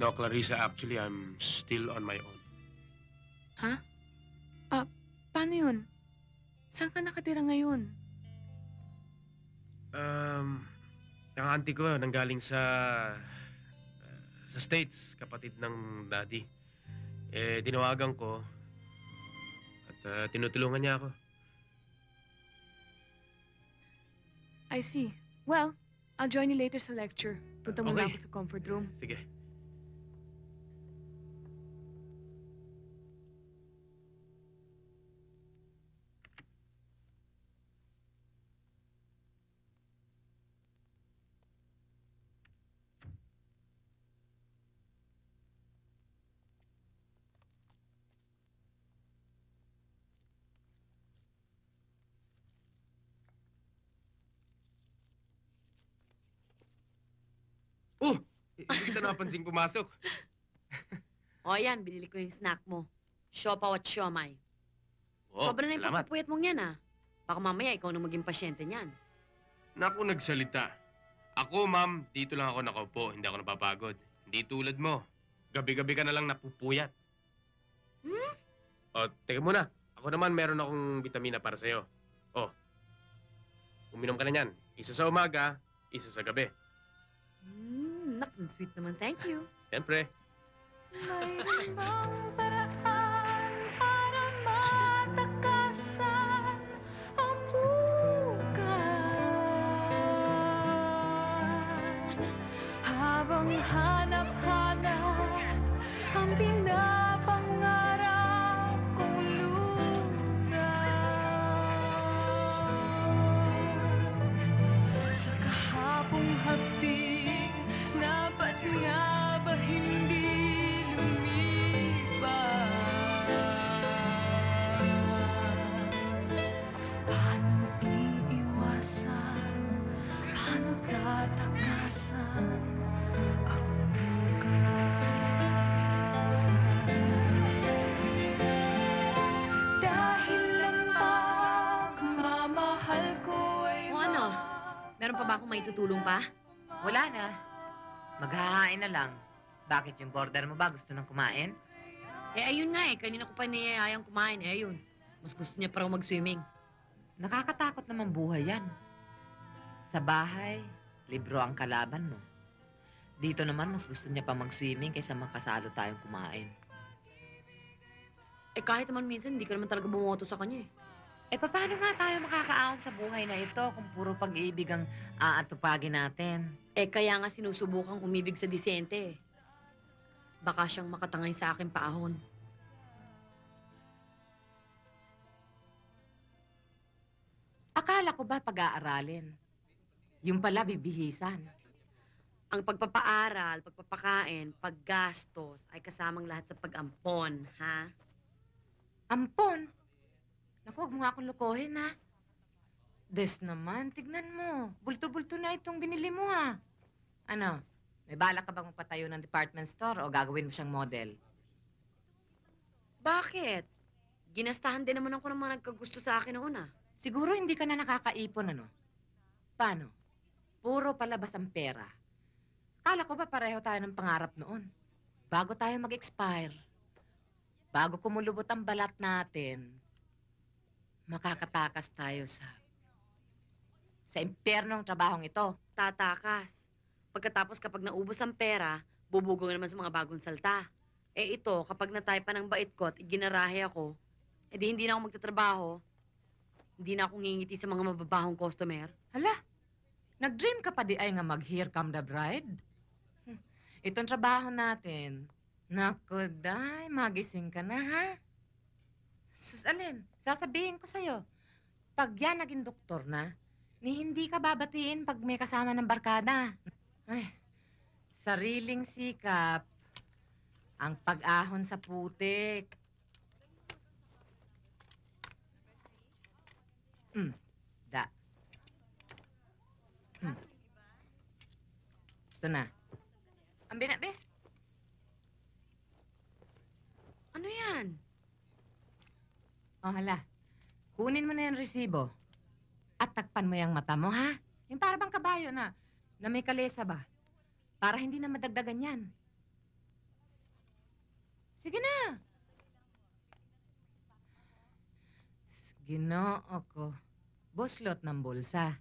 [SPEAKER 3] No, Clarissa, actually, I'm still on my own.
[SPEAKER 8] Ha? Ah, paano yun? Saan ka nakatira ngayon?
[SPEAKER 3] Um, ang auntie ko nanggaling sa uh, sa States, kapatid ng daddy. Eh, tinawagan ko at uh, tinutulungan niya ako.
[SPEAKER 8] I see. Well, I'll join you later sa lecture. Punta muna
[SPEAKER 3] Okay.
[SPEAKER 8] ako sa comfort room.
[SPEAKER 3] Sige. Eh, Hindi kita napansin pumasok.
[SPEAKER 5] O yan, binili ko yung snack mo. Siopaw at siomay.
[SPEAKER 3] Oh,
[SPEAKER 5] Sobra na yung
[SPEAKER 3] salamat.
[SPEAKER 5] pagpupuyat mong yan, ah. Baka mamaya ikaw na maging pasyente niyan.
[SPEAKER 3] Naku, nagsalita. Ako, ma'am, dito lang ako nakaupo. Hindi ako napapagod. Hindi tulad mo. Gabi-gabi ka na lang napupuyat.
[SPEAKER 5] Hmm?
[SPEAKER 3] O, teka muna. Ako naman, meron akong vitamina para sa'yo. O, uminom ka na niyan. Isa sa umaga, isa sa gabi.
[SPEAKER 5] Hmm, nak, ang sweet naman. Thank you.
[SPEAKER 3] Siyempre.
[SPEAKER 18] Mayroon bang paraan
[SPEAKER 5] Meron pa ba akong may tutulong pa?
[SPEAKER 6] Wala na. Maghahain na lang. Bakit yung border mo ba? Gusto nang kumain?
[SPEAKER 5] Eh, ayun nga eh. Kanina ko pa niyayayang kumain. Eh, ayun. Mas gusto niya pa raw mag-swimming.
[SPEAKER 6] Nakakatakot naman buhay yan. Sa bahay, libro ang kalaban mo. Dito naman, mas gusto niya pa mag-swimming kaysa magkasalo tayong kumain.
[SPEAKER 5] Eh, kahit naman minsan, hindi ka naman talaga bumoto sa kanya eh.
[SPEAKER 6] Eh, paano nga tayo makakaahon sa buhay na ito kung puro pag-ibig ang aatupagin natin?
[SPEAKER 5] Eh, kaya nga sinusubukang umibig sa disente eh. Baka siyang makatangay sa akin paahon.
[SPEAKER 6] Akala ko ba pag-aaralin? Yung pala bibihisan.
[SPEAKER 5] Ang pagpapaaral, pagpapakain, paggastos ay kasamang lahat sa pag-ampon, ha?
[SPEAKER 6] Ampon? Naku, huwag mo nga akong lokohin, ha? Des naman, tignan mo. Bulto-bulto na itong binili mo, ha? Ano? May balak ka bang magpatayo ng department store o gagawin mo siyang model?
[SPEAKER 5] Bakit? Ginastahan din naman ako ng mga nagkagusto sa akin noon ah.
[SPEAKER 6] Siguro hindi ka na nakakaipon, ano? Paano? Puro palabas ang pera. Kala ko ba pareho tayo ng pangarap noon? Bago tayo mag-expire, bago kumulubot ang balat natin, makakatakas tayo sa sa impyernong trabahong ito.
[SPEAKER 5] Tatakas. Pagkatapos kapag naubos ang pera, bubugong naman sa mga bagong salta. Eh ito, kapag natay pa ng bait ko at iginarahe ako, eh di hindi na ako magtatrabaho. Hindi na ako ngingiti sa mga mababahong customer.
[SPEAKER 6] Hala, nag-dream ka pa di ay nga mag-here come the bride? Hmm, Itong trabaho natin, naku, day, magising ka na, ha? Sus, alin, sasabihin ko sa'yo, pag yan naging doktor na, ni hindi ka babatiin pag may kasama ng barkada. Ay, sariling sikap, ang pag-ahon sa putik. Hmm, da. Hmm. Gusto na. Ang binabi.
[SPEAKER 5] Ano yan?
[SPEAKER 6] Oh, hala. Kunin mo na yung resibo. At takpan mo yung mata mo, ha? Yung para bang kabayo na, na may kalesa ba? Para hindi na madagdagan yan. Sige na. Ginoo ko. Boslot ng bulsa.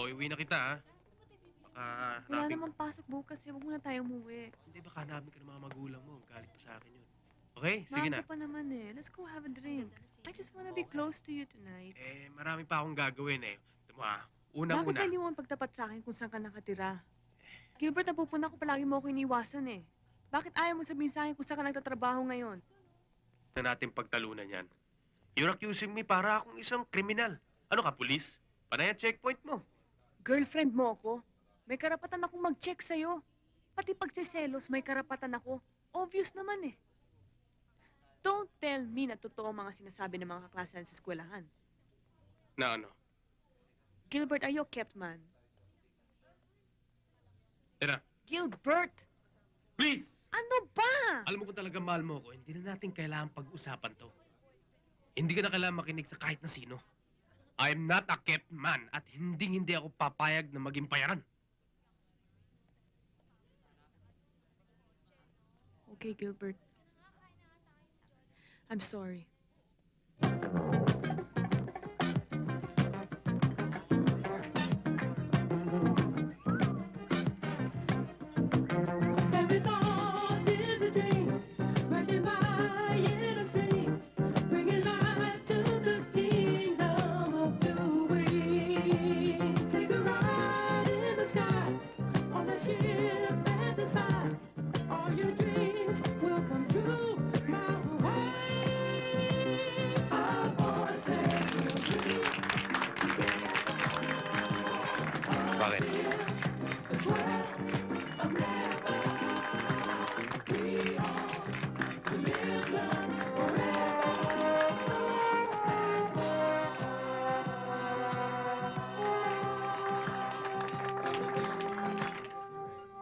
[SPEAKER 3] O, iwi na kita, ha? Baka
[SPEAKER 8] Wala
[SPEAKER 3] hanapin,
[SPEAKER 8] namang pasok bukas eh. Huwag muna tayo umuwi.
[SPEAKER 3] hindi baka hanapin ka ng mga magulang mo. Galit pa sa akin yun. Okay, sige na.
[SPEAKER 8] Maaga pa naman eh. Let's go have a drink. I just wanna be close to you tonight.
[SPEAKER 3] Eh, marami pa akong gagawin eh. Ito mo ah,
[SPEAKER 8] Bakit
[SPEAKER 3] unang-una.
[SPEAKER 8] hindi mo pagtapat sa akin kung saan ka nakatira? Gilbert, napupunta ko palagi mo ako iniwasan eh. Bakit ayaw mo sabihin sa akin kung saan ka nagtatrabaho ngayon?
[SPEAKER 3] na natin pagtalunan yan. You're accusing me para akong isang kriminal. Ano ka, pulis? Panay ang checkpoint mo.
[SPEAKER 8] Girlfriend mo ako? May karapatan akong mag-check sa'yo. Pati pagsiselos, may karapatan ako. Obvious naman eh. Don't tell me na totoo ang mga sinasabi ng mga kaklase sa eskwelahan.
[SPEAKER 3] Na ano?
[SPEAKER 8] Gilbert, are you kept man?
[SPEAKER 3] Tira,
[SPEAKER 8] Gilbert!
[SPEAKER 3] please!
[SPEAKER 8] Ano ba?
[SPEAKER 3] Alam mo kung talaga mahal mo ko, hindi na natin kailangan pag-usapan to. Hindi ka na kailangan makinig sa kahit na sino. I am not a kept man at hindi hindi ako papayag na maging payaran.
[SPEAKER 8] Okay, Gilbert. I'm sorry.
[SPEAKER 4] Bakit?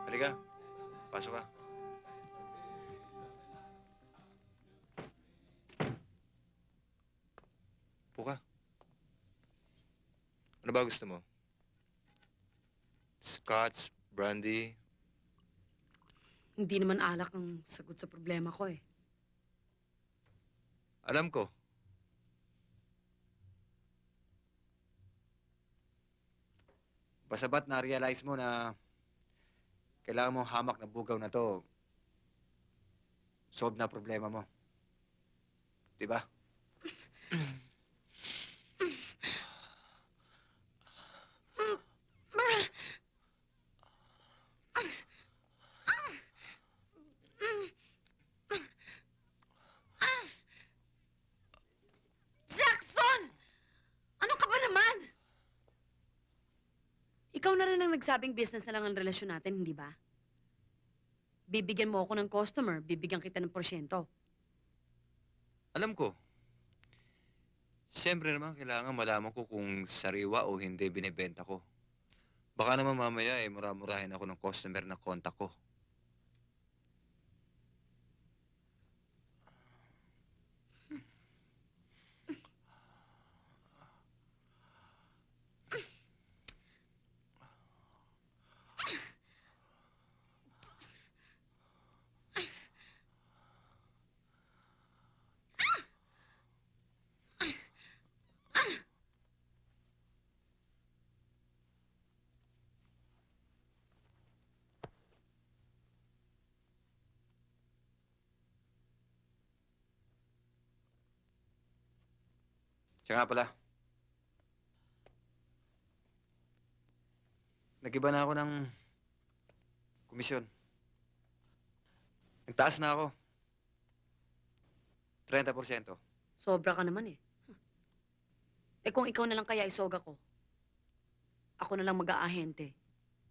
[SPEAKER 4] Halika. Pasok ka. Upo ka. Ano ba gusto mo? Scotch, brandy,
[SPEAKER 5] Hindi naman alak ang sagot sa problema ko eh.
[SPEAKER 4] Alam ko. Basabat na-realize mo na kailangan mong hamak na bugaw na to. Solve na problema mo. Diba?
[SPEAKER 5] Jackson! Ano ka ba naman? Ikaw na rin ang nagsabing business na lang ang relasyon natin, hindi ba? Bibigyan mo ako ng customer, bibigyan kita ng porsyento.
[SPEAKER 4] Alam ko. Siyempre naman, kailangan malaman ko kung sariwa o hindi binibenta ko. Baka naman mamaya eh, mura-murahin ako ng customer na kontak ko. Siya nga pala. Nag-iba na ako ng komisyon. Nagtaas na ako. 30%.
[SPEAKER 5] Sobra ka naman eh. Eh kung ikaw na lang kaya isoga ko, ako na lang mag-aahente.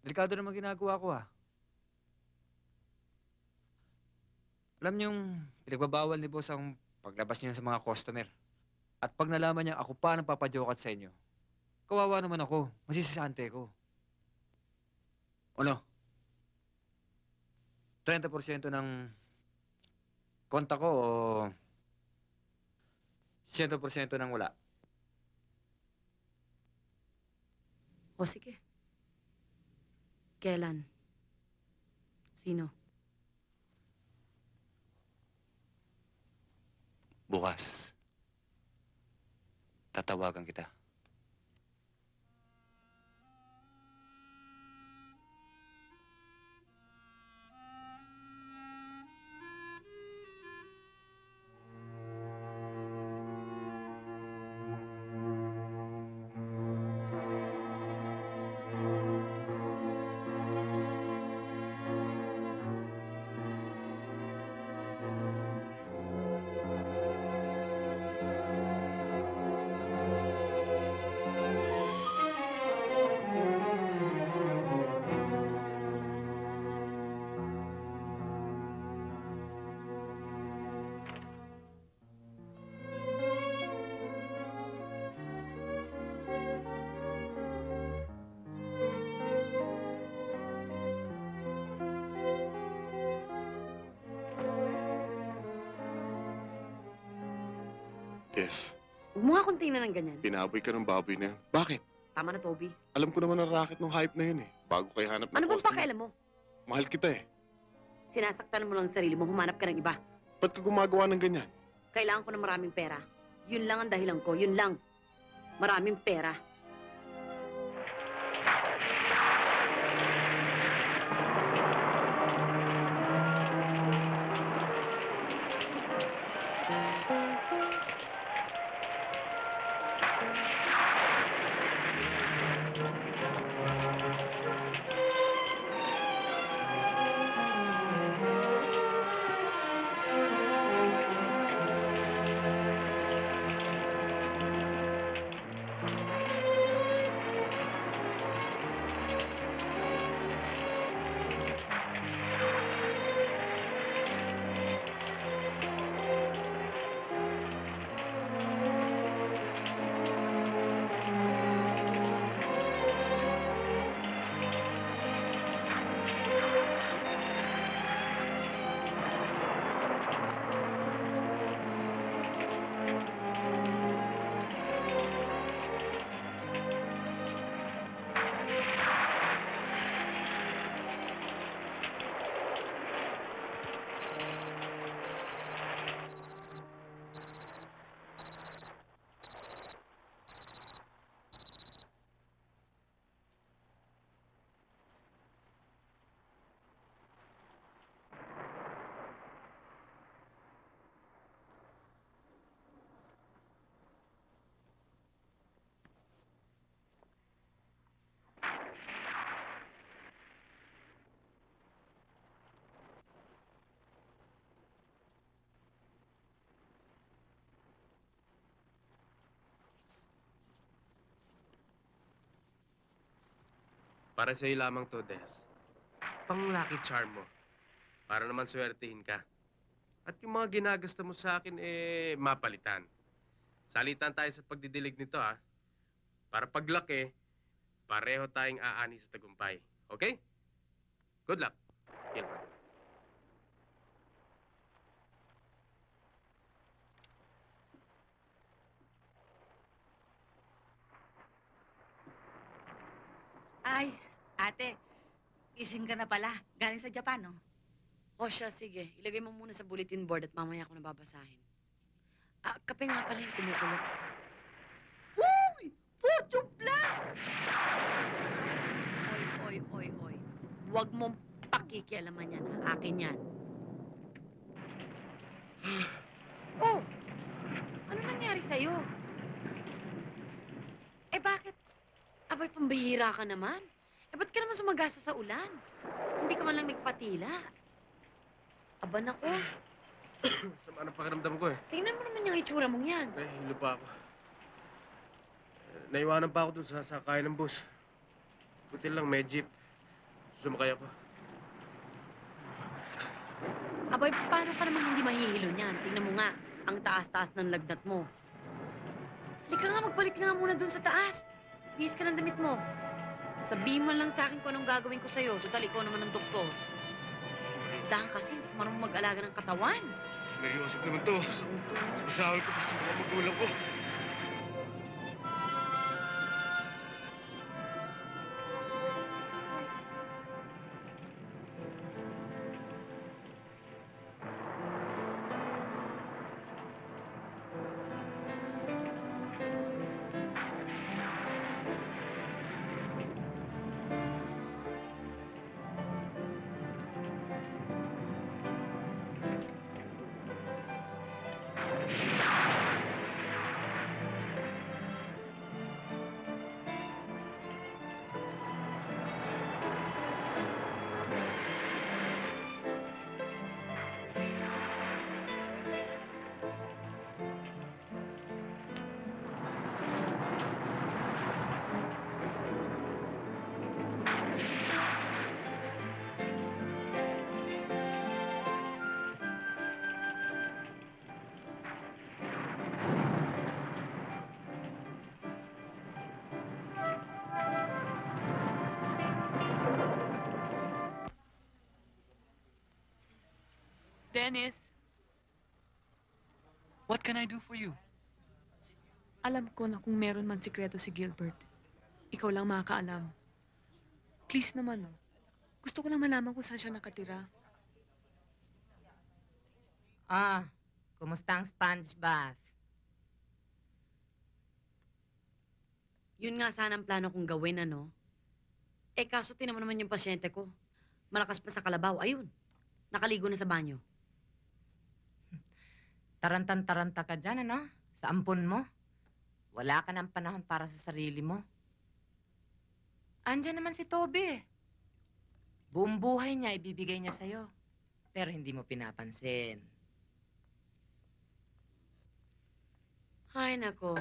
[SPEAKER 4] Delikado naman ginagawa ko ah. Alam niyong pinagbabawal ni boss ang paglabas niya sa mga customer. At pag nalaman niya ako pa ang papajokat sa inyo, kawawa naman ako. Masisisante ko. Ano? 30% ng konta ko o 100% ng wala?
[SPEAKER 5] O sige. Kailan? Sino?
[SPEAKER 4] Bukas. Tatawagan kita.
[SPEAKER 7] Yes.
[SPEAKER 5] Huwag mo nga akong tingnan ng ganyan.
[SPEAKER 7] Pinaboy ka ng baboy na yan. Bakit?
[SPEAKER 5] Tama na, Toby.
[SPEAKER 7] Alam ko naman ang racket ng hype na yun eh. Bago kayo hanap ng
[SPEAKER 5] Ano bang
[SPEAKER 7] customer.
[SPEAKER 5] pakialam mo?
[SPEAKER 7] Mahal kita eh.
[SPEAKER 5] Sinasaktan mo lang ang sarili mo, humanap ka ng iba.
[SPEAKER 7] Ba't ka gumagawa ng ganyan?
[SPEAKER 5] Kailangan ko ng maraming pera. Yun lang ang dahilan ko, yun lang. Maraming pera.
[SPEAKER 3] Para sa'yo lamang to, Des. Pang lucky charm mo. Para naman swertihin ka. At yung mga ginagasta mo sa akin, eh, mapalitan. Salitan tayo sa pagdidilig nito, ha? Para paglaki, pareho tayong aani sa tagumpay. Okay? Good luck, Gilbert.
[SPEAKER 16] Ay, ate, gising ka na pala. Galing sa Japan, no?
[SPEAKER 5] O siya, sige. Ilagay mo muna sa bulletin board at mamaya ko nababasahin. Ah, kape nga pala yung kumukulo.
[SPEAKER 16] Uy! Fortune plan!
[SPEAKER 5] Oy, oy, oy, oy. Huwag mong pakikialaman yan, ha? Akin yan.
[SPEAKER 6] Oh! Ano nangyari sa'yo?
[SPEAKER 5] Abay, pambihira ka naman. Eh, ba't ka naman sumagasa sa ulan? Hindi ka man lang nagpatila. Aba, nako.
[SPEAKER 3] Sama ng pakiramdam ko eh.
[SPEAKER 5] Tingnan mo naman yung itsura mong yan.
[SPEAKER 3] Nahihilo pa ako. Eh, Naiwanan pa ako dun sa sakay ng bus. Buti lang, may jeep. Sumakay ako.
[SPEAKER 5] Abay, paano ka naman hindi mahihilo niyan? Tingnan mo nga, ang taas-taas ng lagnat mo. Halika nga, magbalik nga muna dun sa taas. Bihis ka ng damit mo. Sabihin mo lang sa akin kung anong gagawin ko sa'yo. Total, ikaw naman ang doktor. Dahil kasi, marunong mag-alaga ng katawan.
[SPEAKER 3] Seryoso naman to. Masahol ko kasi mga magulang ko.
[SPEAKER 8] Dennis,
[SPEAKER 15] What can I do for you?
[SPEAKER 8] alam ko na kung meron man sikreto si Gilbert, ikaw lang makakaalam. Please naman, oh. Gusto ko lang malaman kung saan siya nakatira.
[SPEAKER 6] Ah, kumusta ang sponge bath?
[SPEAKER 5] Yun nga sana ang plano kong gawin, ano? Eh, kaso tinan mo naman yung pasyente ko. Malakas pa sa kalabaw. Ayun, nakaligo na sa banyo.
[SPEAKER 6] Tarantan-taranta ka dyan, ano? Sa ampon mo. Wala ka ng panahon para sa sarili mo. Andyan naman si Toby. Buong buhay niya ibibigay niya sa'yo. Pero hindi mo pinapansin.
[SPEAKER 5] Ay, nako.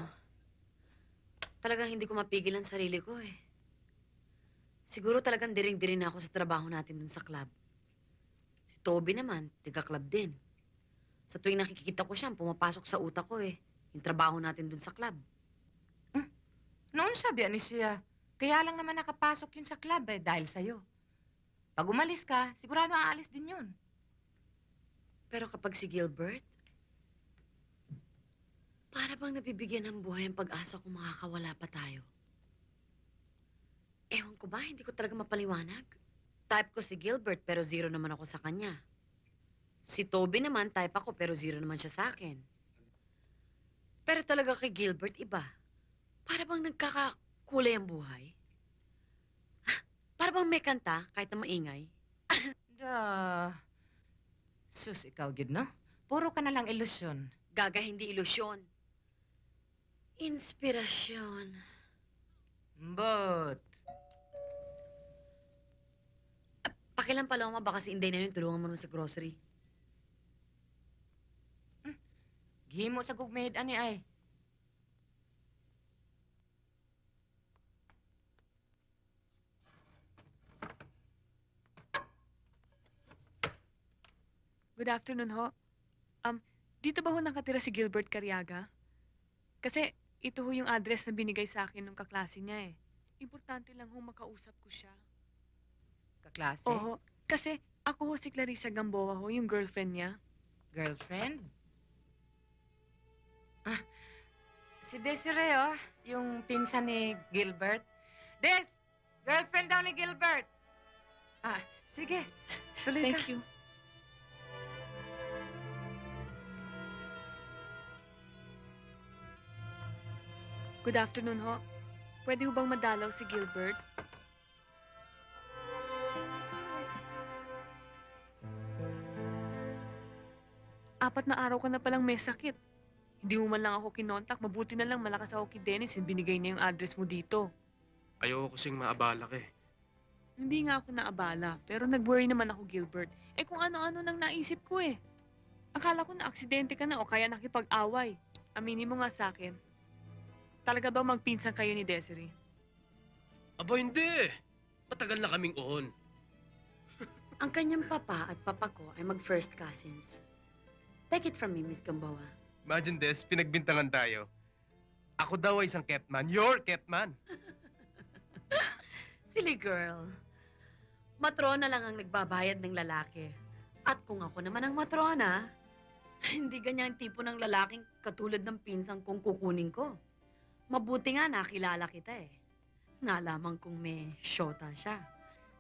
[SPEAKER 5] Talagang hindi ko mapigil ang sarili ko, eh. Siguro talagang diring-diri na ako sa trabaho natin dun sa club. Si Toby naman, tiga-club din. Sa tuwing nakikita ko siya, pumapasok sa utak ko, eh. Yung trabaho natin dun sa club.
[SPEAKER 6] Noon sabi ni siya, kaya lang naman nakapasok yun sa club eh, dahil sa'yo. Pag umalis ka, sigurado aalis din yun.
[SPEAKER 5] Pero kapag si Gilbert, para bang nabibigyan ng buhay ang pag-asa kung makakawala pa tayo. Ewan ko ba, hindi ko talaga mapaliwanag. Type ko si Gilbert pero zero naman ako sa kanya. Si Toby naman, type ako pero zero naman siya sa akin. Pero talaga kay Gilbert, iba. Para bang nagkakakulay ang buhay. Para bang may kanta kahit na maingay.
[SPEAKER 6] Da. Sus, ikaw, gid, no? Puro ka na lang ilusyon.
[SPEAKER 5] Gaga, hindi ilusyon. Inspirasyon.
[SPEAKER 6] But,
[SPEAKER 5] Pakilang Paloma, baka si Inday na yun, tulungan mo naman sa grocery.
[SPEAKER 6] Gihimo sa gugmahid ani ay.
[SPEAKER 8] Good afternoon ho. Um, dito ba ho nakatira si Gilbert Cariaga? Kasi ito ho yung address na binigay sa akin nung kaklase niya eh. Importante lang ho makausap ko siya.
[SPEAKER 6] Kaklase?
[SPEAKER 8] Oo. Kasi ako ho si Clarissa Gamboa ho, yung girlfriend niya.
[SPEAKER 6] Girlfriend? Si Desiree, oh. Yung pinsan ni Gilbert. Des! Girlfriend daw ni Gilbert. Ah, sige. Tuloy
[SPEAKER 8] Thank
[SPEAKER 6] ka.
[SPEAKER 8] you. Good afternoon ho. Pwede ho bang madalaw si Gilbert? Apat na araw ka na palang may sakit. Hindi mo man lang ako kinontak. Mabuti na lang malakas ako kay Dennis yung binigay niya yung address mo dito.
[SPEAKER 3] Ayoko kasing maabala ka eh.
[SPEAKER 8] Hindi nga ako naabala, pero nag-worry naman ako, Gilbert. Eh kung ano-ano nang naisip ko eh. Akala ko na aksidente ka na o kaya nakipag-away. Aminin mo nga sa akin. Talaga ba magpinsan kayo ni Desiree?
[SPEAKER 3] Aba, hindi. Matagal na kaming on.
[SPEAKER 5] Ang kanyang papa at papa ko ay mag-first cousins. Take it from me, Miss Gamboa.
[SPEAKER 3] Imagine this, pinagbintangan tayo. Ako daw ay isang Kepman. You're Kepman.
[SPEAKER 5] Silly girl. Matrona lang ang nagbabayad ng lalaki. At kung ako naman ang matrona, hindi ganyan tipo ng lalaking katulad ng pinsang kong kukunin ko. Mabuti nga nakilala kita eh. Nalaman kong may shota siya.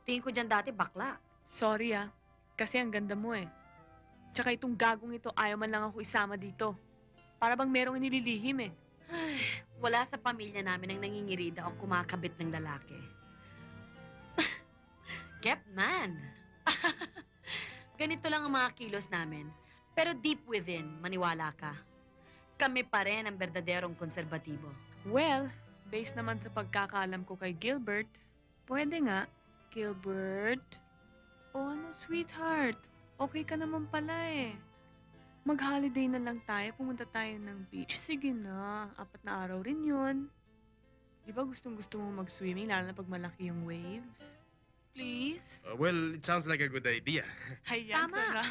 [SPEAKER 5] Tingin ko dyan dati bakla.
[SPEAKER 8] Sorry ah, kasi ang ganda mo eh. Tsaka itong gagong ito, ayaw man lang ako isama dito. Para bang merong inililihim eh.
[SPEAKER 5] Ay, wala sa pamilya namin ang nangingirida o kumakabit ng lalaki. Kepman! Ganito lang ang mga kilos namin. Pero deep within, maniwala ka. Kami pa rin ang berdaderong konserbatibo.
[SPEAKER 8] Well, based naman sa pagkakaalam ko kay Gilbert, pwede nga. Gilbert? Oh, ano, sweetheart? Okay ka naman pala eh. Mag-holiday na lang tayo, pumunta tayo ng beach. Sige na, apat na araw rin yun. Di ba gustong gusto mo mag-swimming, lalo na pag malaki yung waves? Please?
[SPEAKER 3] Uh, well, it sounds like a good idea.
[SPEAKER 8] Hayaan
[SPEAKER 5] Tama.
[SPEAKER 8] ka na.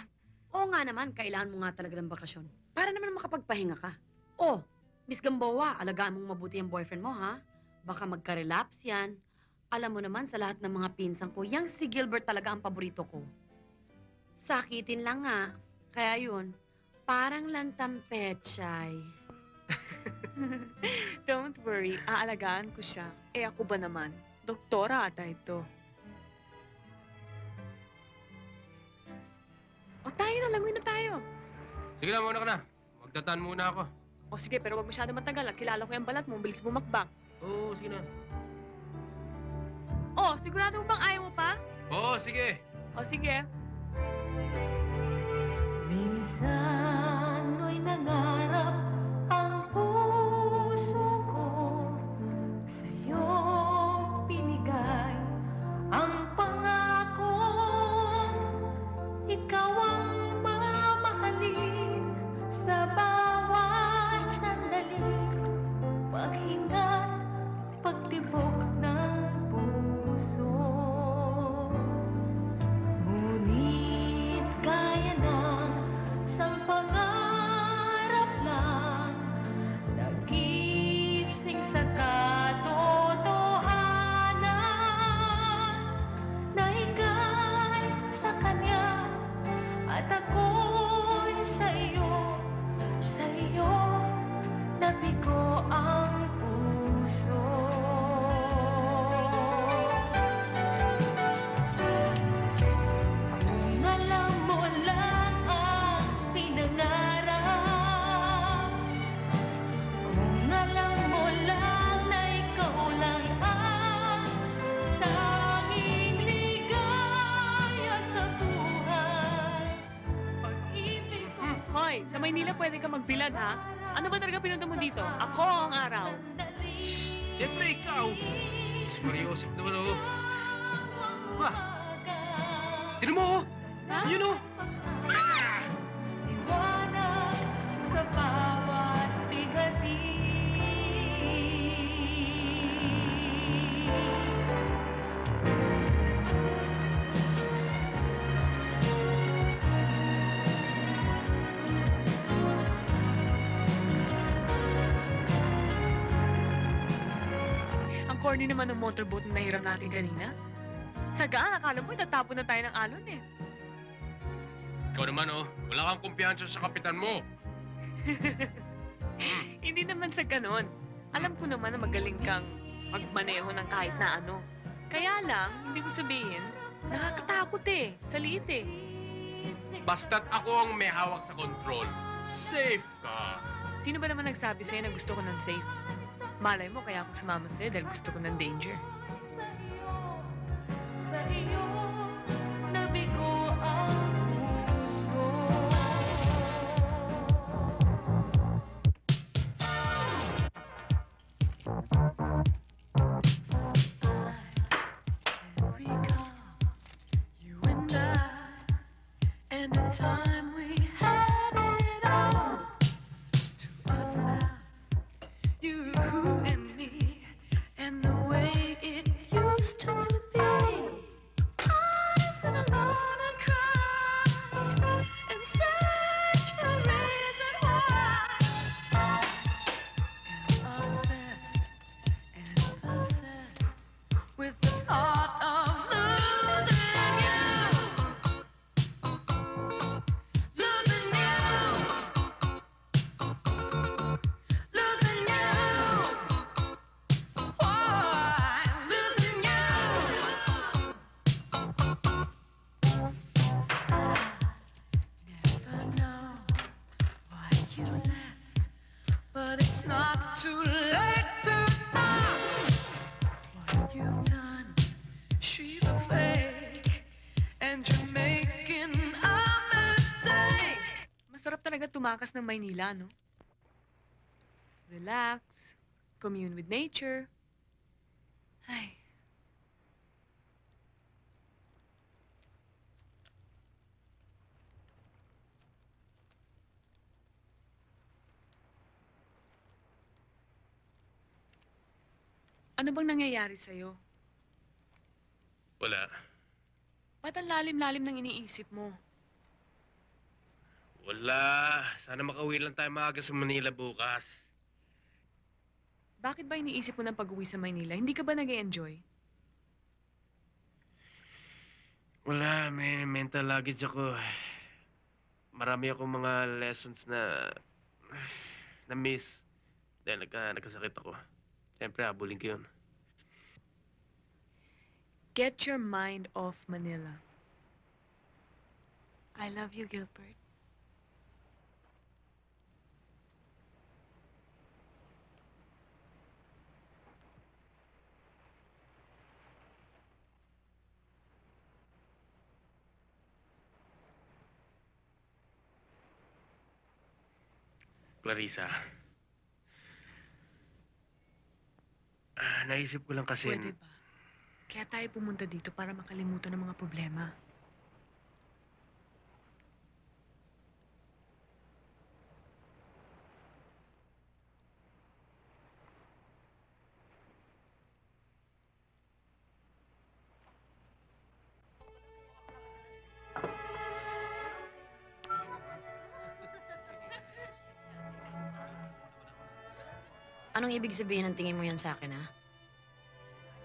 [SPEAKER 5] Oo nga naman, kailangan mo nga talaga ng bakasyon. Para naman makapagpahinga ka. Oh, Miss Gamboa, alagaan mong mabuti ang boyfriend mo, ha? Baka magka-relapse yan. Alam mo naman, sa lahat ng mga pinsan ko, yang si Gilbert talaga ang paborito ko. Sakitin lang nga. Kaya yun, parang lantang pechay.
[SPEAKER 8] Don't worry, aalagaan ko siya. Eh ako ba naman? Doktora ata ito. O tayo na, langoy na tayo.
[SPEAKER 3] Sige na, muna ka na. Magdatan muna ako.
[SPEAKER 8] O sige, pero wag masyado matagal at kilala ko yung balat mo, bilis bumakbak.
[SPEAKER 3] Oo, sige na.
[SPEAKER 8] O, sigurado mo bang ayaw mo pa?
[SPEAKER 3] Oo, sige.
[SPEAKER 8] O sige.
[SPEAKER 19] Minsan
[SPEAKER 8] magbilad ha? Ano ba talaga pinunta mo dito? Ako ang araw.
[SPEAKER 3] Siyempre, ikaw. Si Mario Joseph naman, oh. Ma, tinan mo, oh. Yun, oh.
[SPEAKER 8] Ang corny naman ng motorboat na nahiram natin kanina. Sagaan, akala mo itatapon na tayo ng alon eh.
[SPEAKER 3] Ikaw naman, oh. Wala kang kumpiyansa sa kapitan mo.
[SPEAKER 8] Hindi naman sa ganon. Alam ko naman na magaling kang magmaneho ng kahit na ano. Kaya lang, hindi ko sabihin, nakakatakot eh, sa liit eh.
[SPEAKER 3] Basta't ako ang may hawak sa control. Safe ka.
[SPEAKER 8] Sino ba naman nagsabi sa'yo na gusto ko ng safe? Malay mo, kaya ako sumama sa'yo dahil gusto ko ng danger.
[SPEAKER 19] Sa iyo, nabigo ang puso. You and I, and the time. Too late to ask what you've done. She's a fake, and you're making a mistake.
[SPEAKER 8] Masarap talaga tumakas ng Maynila, no? Relax, commune with nature. Ay, ano bang nangyayari sa'yo?
[SPEAKER 3] Wala.
[SPEAKER 8] Ba't ang lalim-lalim ng iniisip mo?
[SPEAKER 3] Wala. Sana makauwi lang tayo maaga sa Manila bukas.
[SPEAKER 8] Bakit ba iniisip mo ng pag-uwi sa Maynila? Hindi ka ba nag enjoy
[SPEAKER 3] Wala, may mental luggage ako. Marami akong mga lessons na na miss dahil nagka, nagkasakit ako. Siyempre, habulin ko yun.
[SPEAKER 8] Get your mind off Manila. I love you, Gilbert.
[SPEAKER 3] Clarissa. Ah, naisip ko lang kasi...
[SPEAKER 8] Pwede ba? Kaya tayo pumunta dito para makalimutan ng mga problema.
[SPEAKER 5] Ibig sabihin ng tingin mo yan sa akin, ha?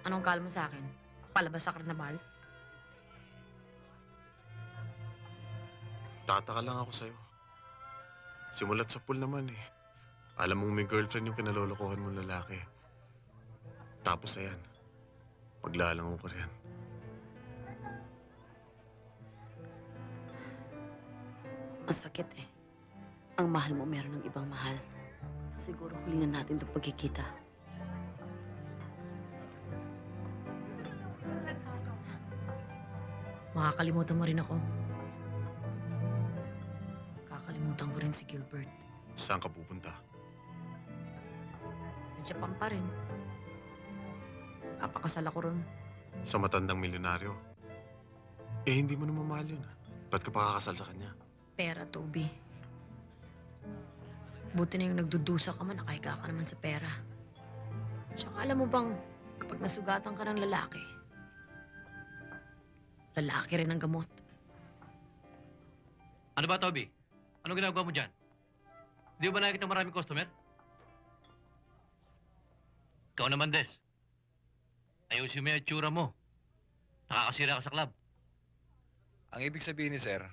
[SPEAKER 5] Anong call mo sa akin? Palabas sa karnabal?
[SPEAKER 7] Tataka lang ako sa'yo. Simulat sa pool naman eh. Alam mong may girlfriend yung kinalolokohan mong lalaki. Tapos ayan, paglalangon ko rin.
[SPEAKER 5] Masakit eh. Ang mahal mo meron ng ibang mahal. Siguro huli na natin itong pagkikita. Makakalimutan mo rin ako. Kakalimutan ko rin si Gilbert.
[SPEAKER 7] Saan ka pupunta?
[SPEAKER 5] Sa Japan pa rin. Papakasal ako ron.
[SPEAKER 7] Sa matandang milyonaryo. Eh, hindi mo naman mahal yun ah. Ba't ka pakakasal sa kanya?
[SPEAKER 5] Pera, Toby. Buti na yung nagdudusa ka man, nakahiga ka naman sa pera. Tsaka alam mo bang, kapag nasugatan ka ng lalaki, lalaki rin ang gamot.
[SPEAKER 2] Ano ba, Toby? Anong ginagawa mo dyan? Di ba nakikita maraming customer? Ikaw naman, Des. Ayusin mo yung itsura mo. Nakakasira ka sa club.
[SPEAKER 4] Ang ibig sabihin ni Sir,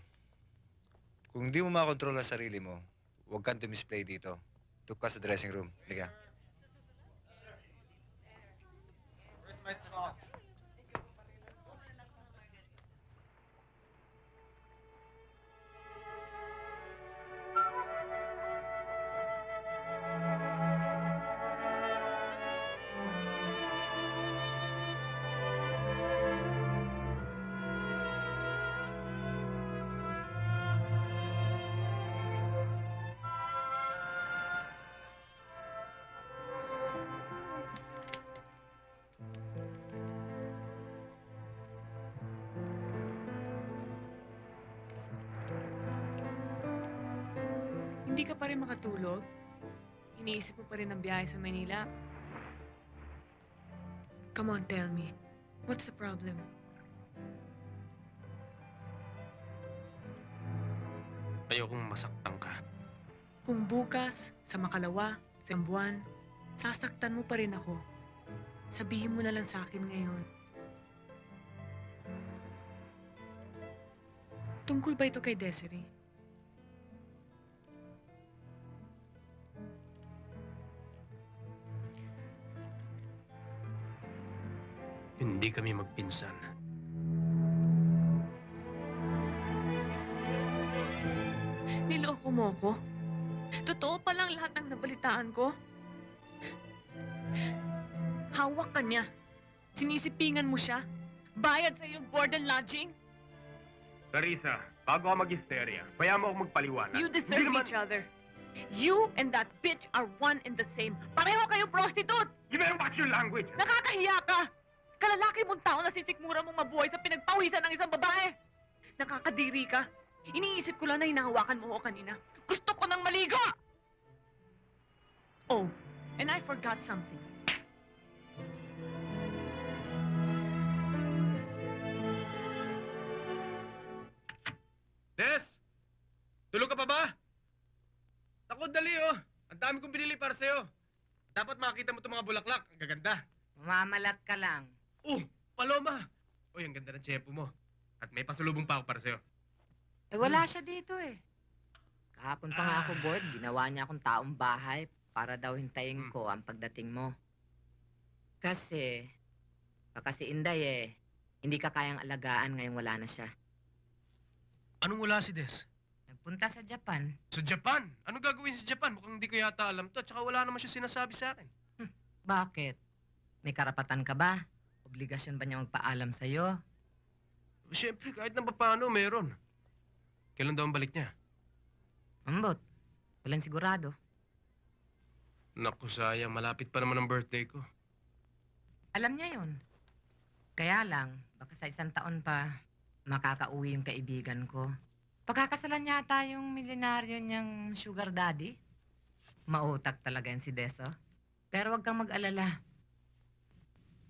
[SPEAKER 4] kung di mo makontrol ang sarili mo, huwag kang display dito. Tuk ka sa dressing room. Liga.
[SPEAKER 8] Hindi Iniisip mo pa rin ang biyahe sa Manila? Come on, tell me. What's the problem?
[SPEAKER 3] Ayokong masaktan ka.
[SPEAKER 8] Kung bukas, sa makalawa, sa buwan, sasaktan mo pa rin ako. Sabihin mo na lang sa akin ngayon. Tungkol ba ito kay Desiree?
[SPEAKER 3] Hindi kami magpinsan.
[SPEAKER 8] Niloko mo ko? Totoo pa lang lahat ng nabalitaan ko? Hawak ka niya. Sinisipingan mo siya. Bayad sa yung board and lodging.
[SPEAKER 3] Clarissa, bago ka mag-hysteria, kaya mo ako magpaliwanag.
[SPEAKER 8] You
[SPEAKER 3] Hindi
[SPEAKER 8] deserve
[SPEAKER 3] naman-
[SPEAKER 8] each other. You and that bitch are one and the same. Pareho kayo prostitute!
[SPEAKER 3] You better watch your language.
[SPEAKER 8] Nakakahiya ka! Kalalaki mong tao na sisikmura mong mabuhay sa pinagpawisan ng isang babae. Nakakadiri ka. Iniisip ko lang na hinahawakan mo ako kanina. Gusto ko nang maligo! Oh, and I forgot something.
[SPEAKER 3] Des! Tulog ka pa ba? Ako, dali oh. Ang dami kong binili para sa'yo. Dapat makita mo itong mga bulaklak. Ang gaganda.
[SPEAKER 6] Mamalat ka lang.
[SPEAKER 3] Oh, Paloma! Uy, ang ganda ng tsepo mo. At may pasulubong pa ako para sa'yo.
[SPEAKER 6] Eh, wala siya dito eh. Kahapon pa nga ako bored, ginawa niya akong taong bahay para daw hintayin ko ang pagdating mo. Kasi, baka si Inday eh, hindi ka kayang alagaan ngayong wala na siya.
[SPEAKER 3] Anong wala si Des?
[SPEAKER 6] Nagpunta sa Japan.
[SPEAKER 3] Sa Japan? Ano gagawin sa Japan? Mukhang hindi ko yata alam to. Tsaka wala naman siya sinasabi sa akin.
[SPEAKER 6] Bakit? May karapatan ka ba? Obligasyon ba niya magpaalam sa'yo?
[SPEAKER 3] Siyempre, kahit na paano, meron. Kailan daw ang balik niya?
[SPEAKER 6] Ambot. Walang sigurado.
[SPEAKER 3] Naku, sayang. Malapit pa naman ang birthday ko.
[SPEAKER 6] Alam niya yon. Kaya lang, baka sa isang taon pa, makakauwi yung kaibigan ko. Pagkakasalan yata yung milyonaryo niyang sugar daddy. Mautak talaga yan si Deso. Pero wag kang mag-alala.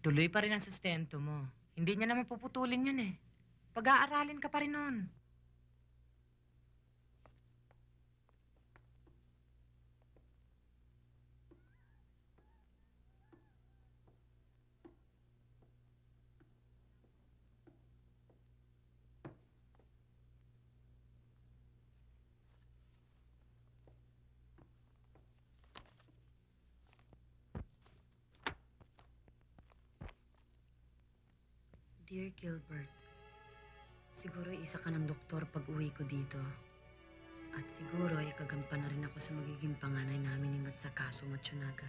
[SPEAKER 6] Tuloy pa rin ang sustento mo. Hindi niya naman puputulin yun eh. Pag-aaralin ka pa rin nun.
[SPEAKER 5] Dear Gilbert, siguro isa ka ng doktor pag uwi ko dito. At siguro ay kagampan na rin ako sa magiging panganay namin ni Matsakaso Matsunaga.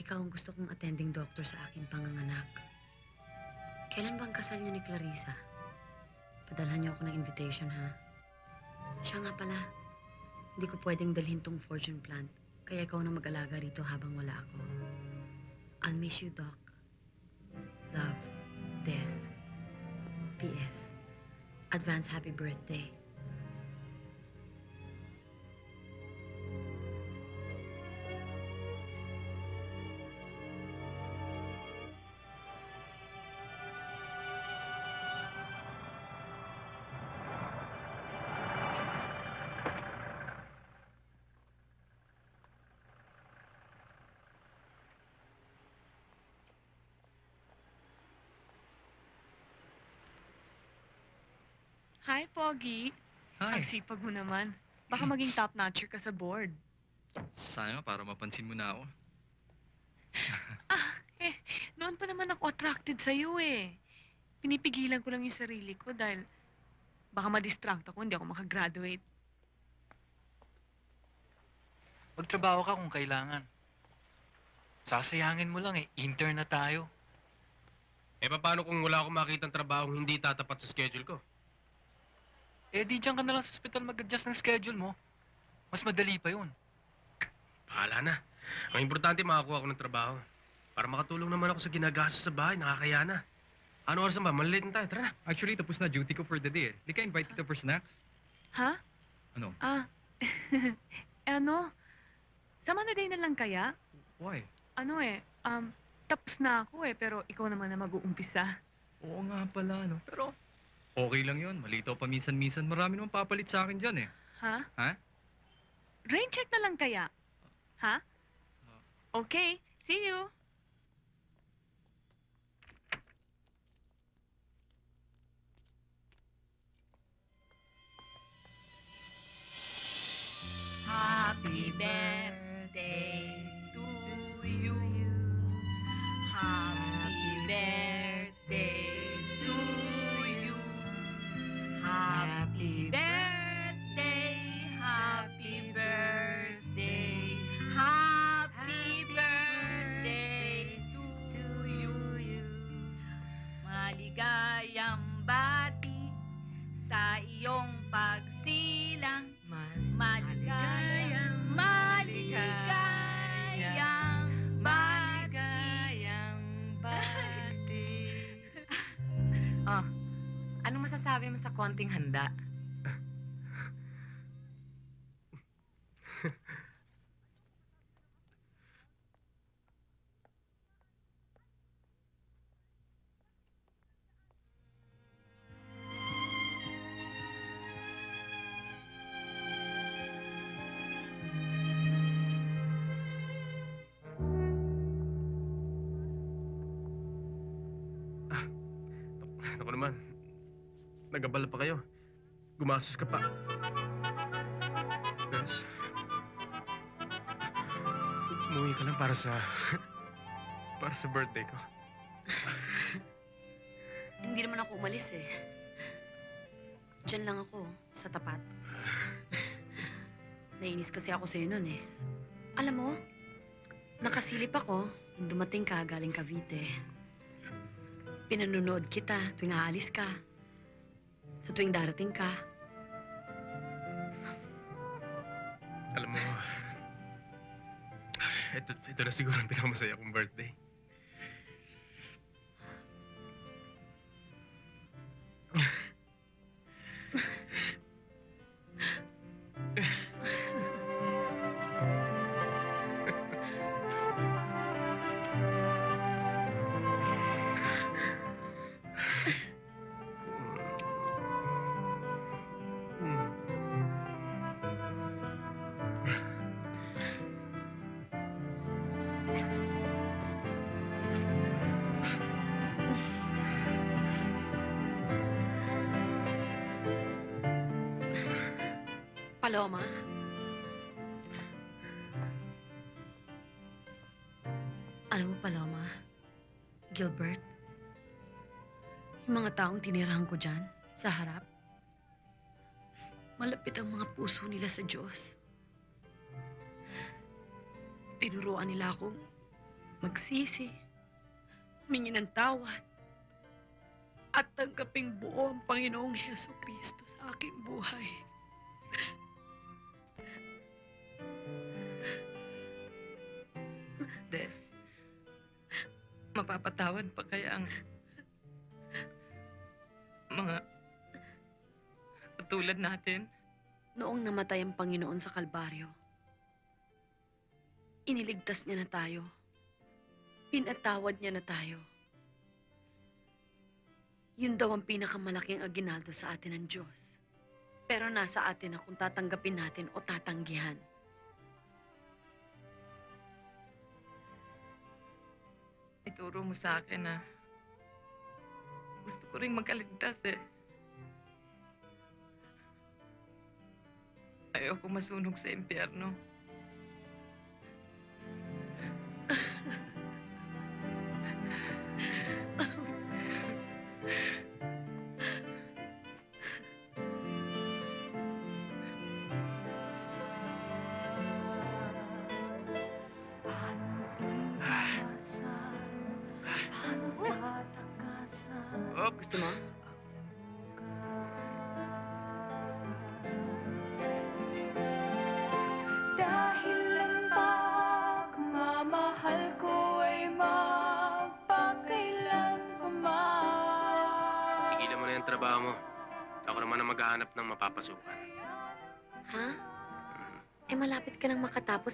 [SPEAKER 5] Ikaw ang gusto kong attending doctor sa aking panganganak. Kailan bang kasal niyo ni Clarissa? Padalhan niyo ako ng invitation, ha? Siya nga pala, hindi ko pwedeng dalhin tong fortune plant. Kaya ikaw na mag-alaga rito habang wala ako. I'll miss you, Doc. Des. P.S. Advance happy birthday.
[SPEAKER 8] Hi. Ang sipag mo naman. Baka maging top-notcher ka sa board.
[SPEAKER 15] Sana para mapansin mo na ako.
[SPEAKER 8] Eh, noon pa naman ako attracted sa'yo eh. Pinipigilan ko lang yung sarili ko dahil baka ma-distract ako, hindi ako makagraduate.
[SPEAKER 15] Magtrabaho ka kung kailangan. Sasayangin mo lang eh. Intern na tayo.
[SPEAKER 3] Eh, paano kung wala akong makitang trabaho hindi tatapat sa schedule ko?
[SPEAKER 15] Eh, di dyan ka na lang sa hospital mag-adjust ng schedule mo. Mas madali pa yun.
[SPEAKER 3] Bahala na. Ang importante, makakuha ako ng trabaho. Para makatulong naman ako sa ginagasto sa bahay, nakakaya na. Ano oras na ba? Malilate na tayo, tara na.
[SPEAKER 20] Actually, tapos na duty ko for the day eh. Di ka invite kita for snacks?
[SPEAKER 8] Ha?
[SPEAKER 20] Ano?
[SPEAKER 8] Ah, ano? Sa Monday na lang kaya?
[SPEAKER 20] Why?
[SPEAKER 8] Ano eh, um, tapos na ako eh, pero ikaw naman na mag-uumpisa.
[SPEAKER 20] Oo nga pala, no? Pero, okay lang yun. Malito pa minsan-minsan. Marami naman papalit sa akin dyan eh.
[SPEAKER 8] Ha?
[SPEAKER 20] Ha?
[SPEAKER 8] Rain check na lang kaya? Ha? Okay, see you.
[SPEAKER 6] Happy birthday masasabi mo sa konting handa?
[SPEAKER 3] Nagabala pa kayo. Gumasos ka pa. Bes. Umuwi ka lang para sa... para sa birthday ko.
[SPEAKER 5] Hindi naman ako umalis eh. Diyan lang ako, sa tapat. Nainis kasi ako sa'yo nun eh. Alam mo, nakasilip ako nung dumating ka galing Cavite. Pinanunood kita tuwing aalis ka. Tuwing darating ka.
[SPEAKER 3] Alam mo, ito, ito na siguro ang pinakamasaya kong birthday.
[SPEAKER 5] Tinirahan ko dyan, sa harap, malapit ang mga puso nila sa Diyos. Tinuruan nila akong magsisi, humingi ng tawad, at tanggaping buo ang Panginoong Heso Kristo sa aking buhay.
[SPEAKER 6] Des, mapapatawad pa kaya ang katulad natin?
[SPEAKER 5] Noong namatay ang Panginoon sa Kalbaryo, iniligtas niya na tayo. Pinatawad niya na tayo. Yun daw ang pinakamalaking aginaldo sa atin ng Diyos. Pero nasa atin na kung tatanggapin natin o tatanggihan.
[SPEAKER 6] Ituro mo sa akin na gusto ko rin magkaligtas eh. Ayoko masunog sa impyerno.
[SPEAKER 3] Oh,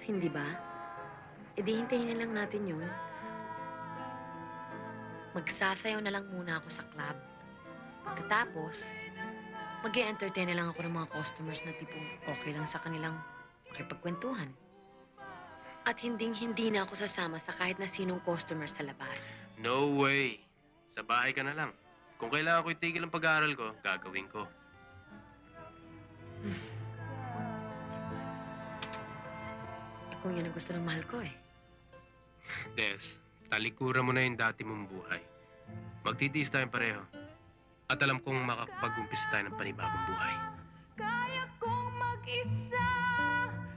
[SPEAKER 5] makatapos, hindi ba? E di hintayin na lang natin yun. Magsasayaw na lang muna ako sa club. Pagkatapos, mag entertain na lang ako ng mga customers na tipong okay lang sa kanilang makipagkwentuhan. At hinding-hindi na ako sasama sa kahit na sinong customer sa labas.
[SPEAKER 3] No way. Sa bahay ka na lang. Kung kailangan ko itigil ang pag-aaral ko, gagawin ko.
[SPEAKER 5] Kung yun ang gusto ng mahal ko eh.
[SPEAKER 3] Des, talikuran mo na yung dati mong buhay. Magtitiis tayong pareho. At alam kong makakapag-umpisa tayo ng panibagong buhay.
[SPEAKER 18] Kaya kong mag-isa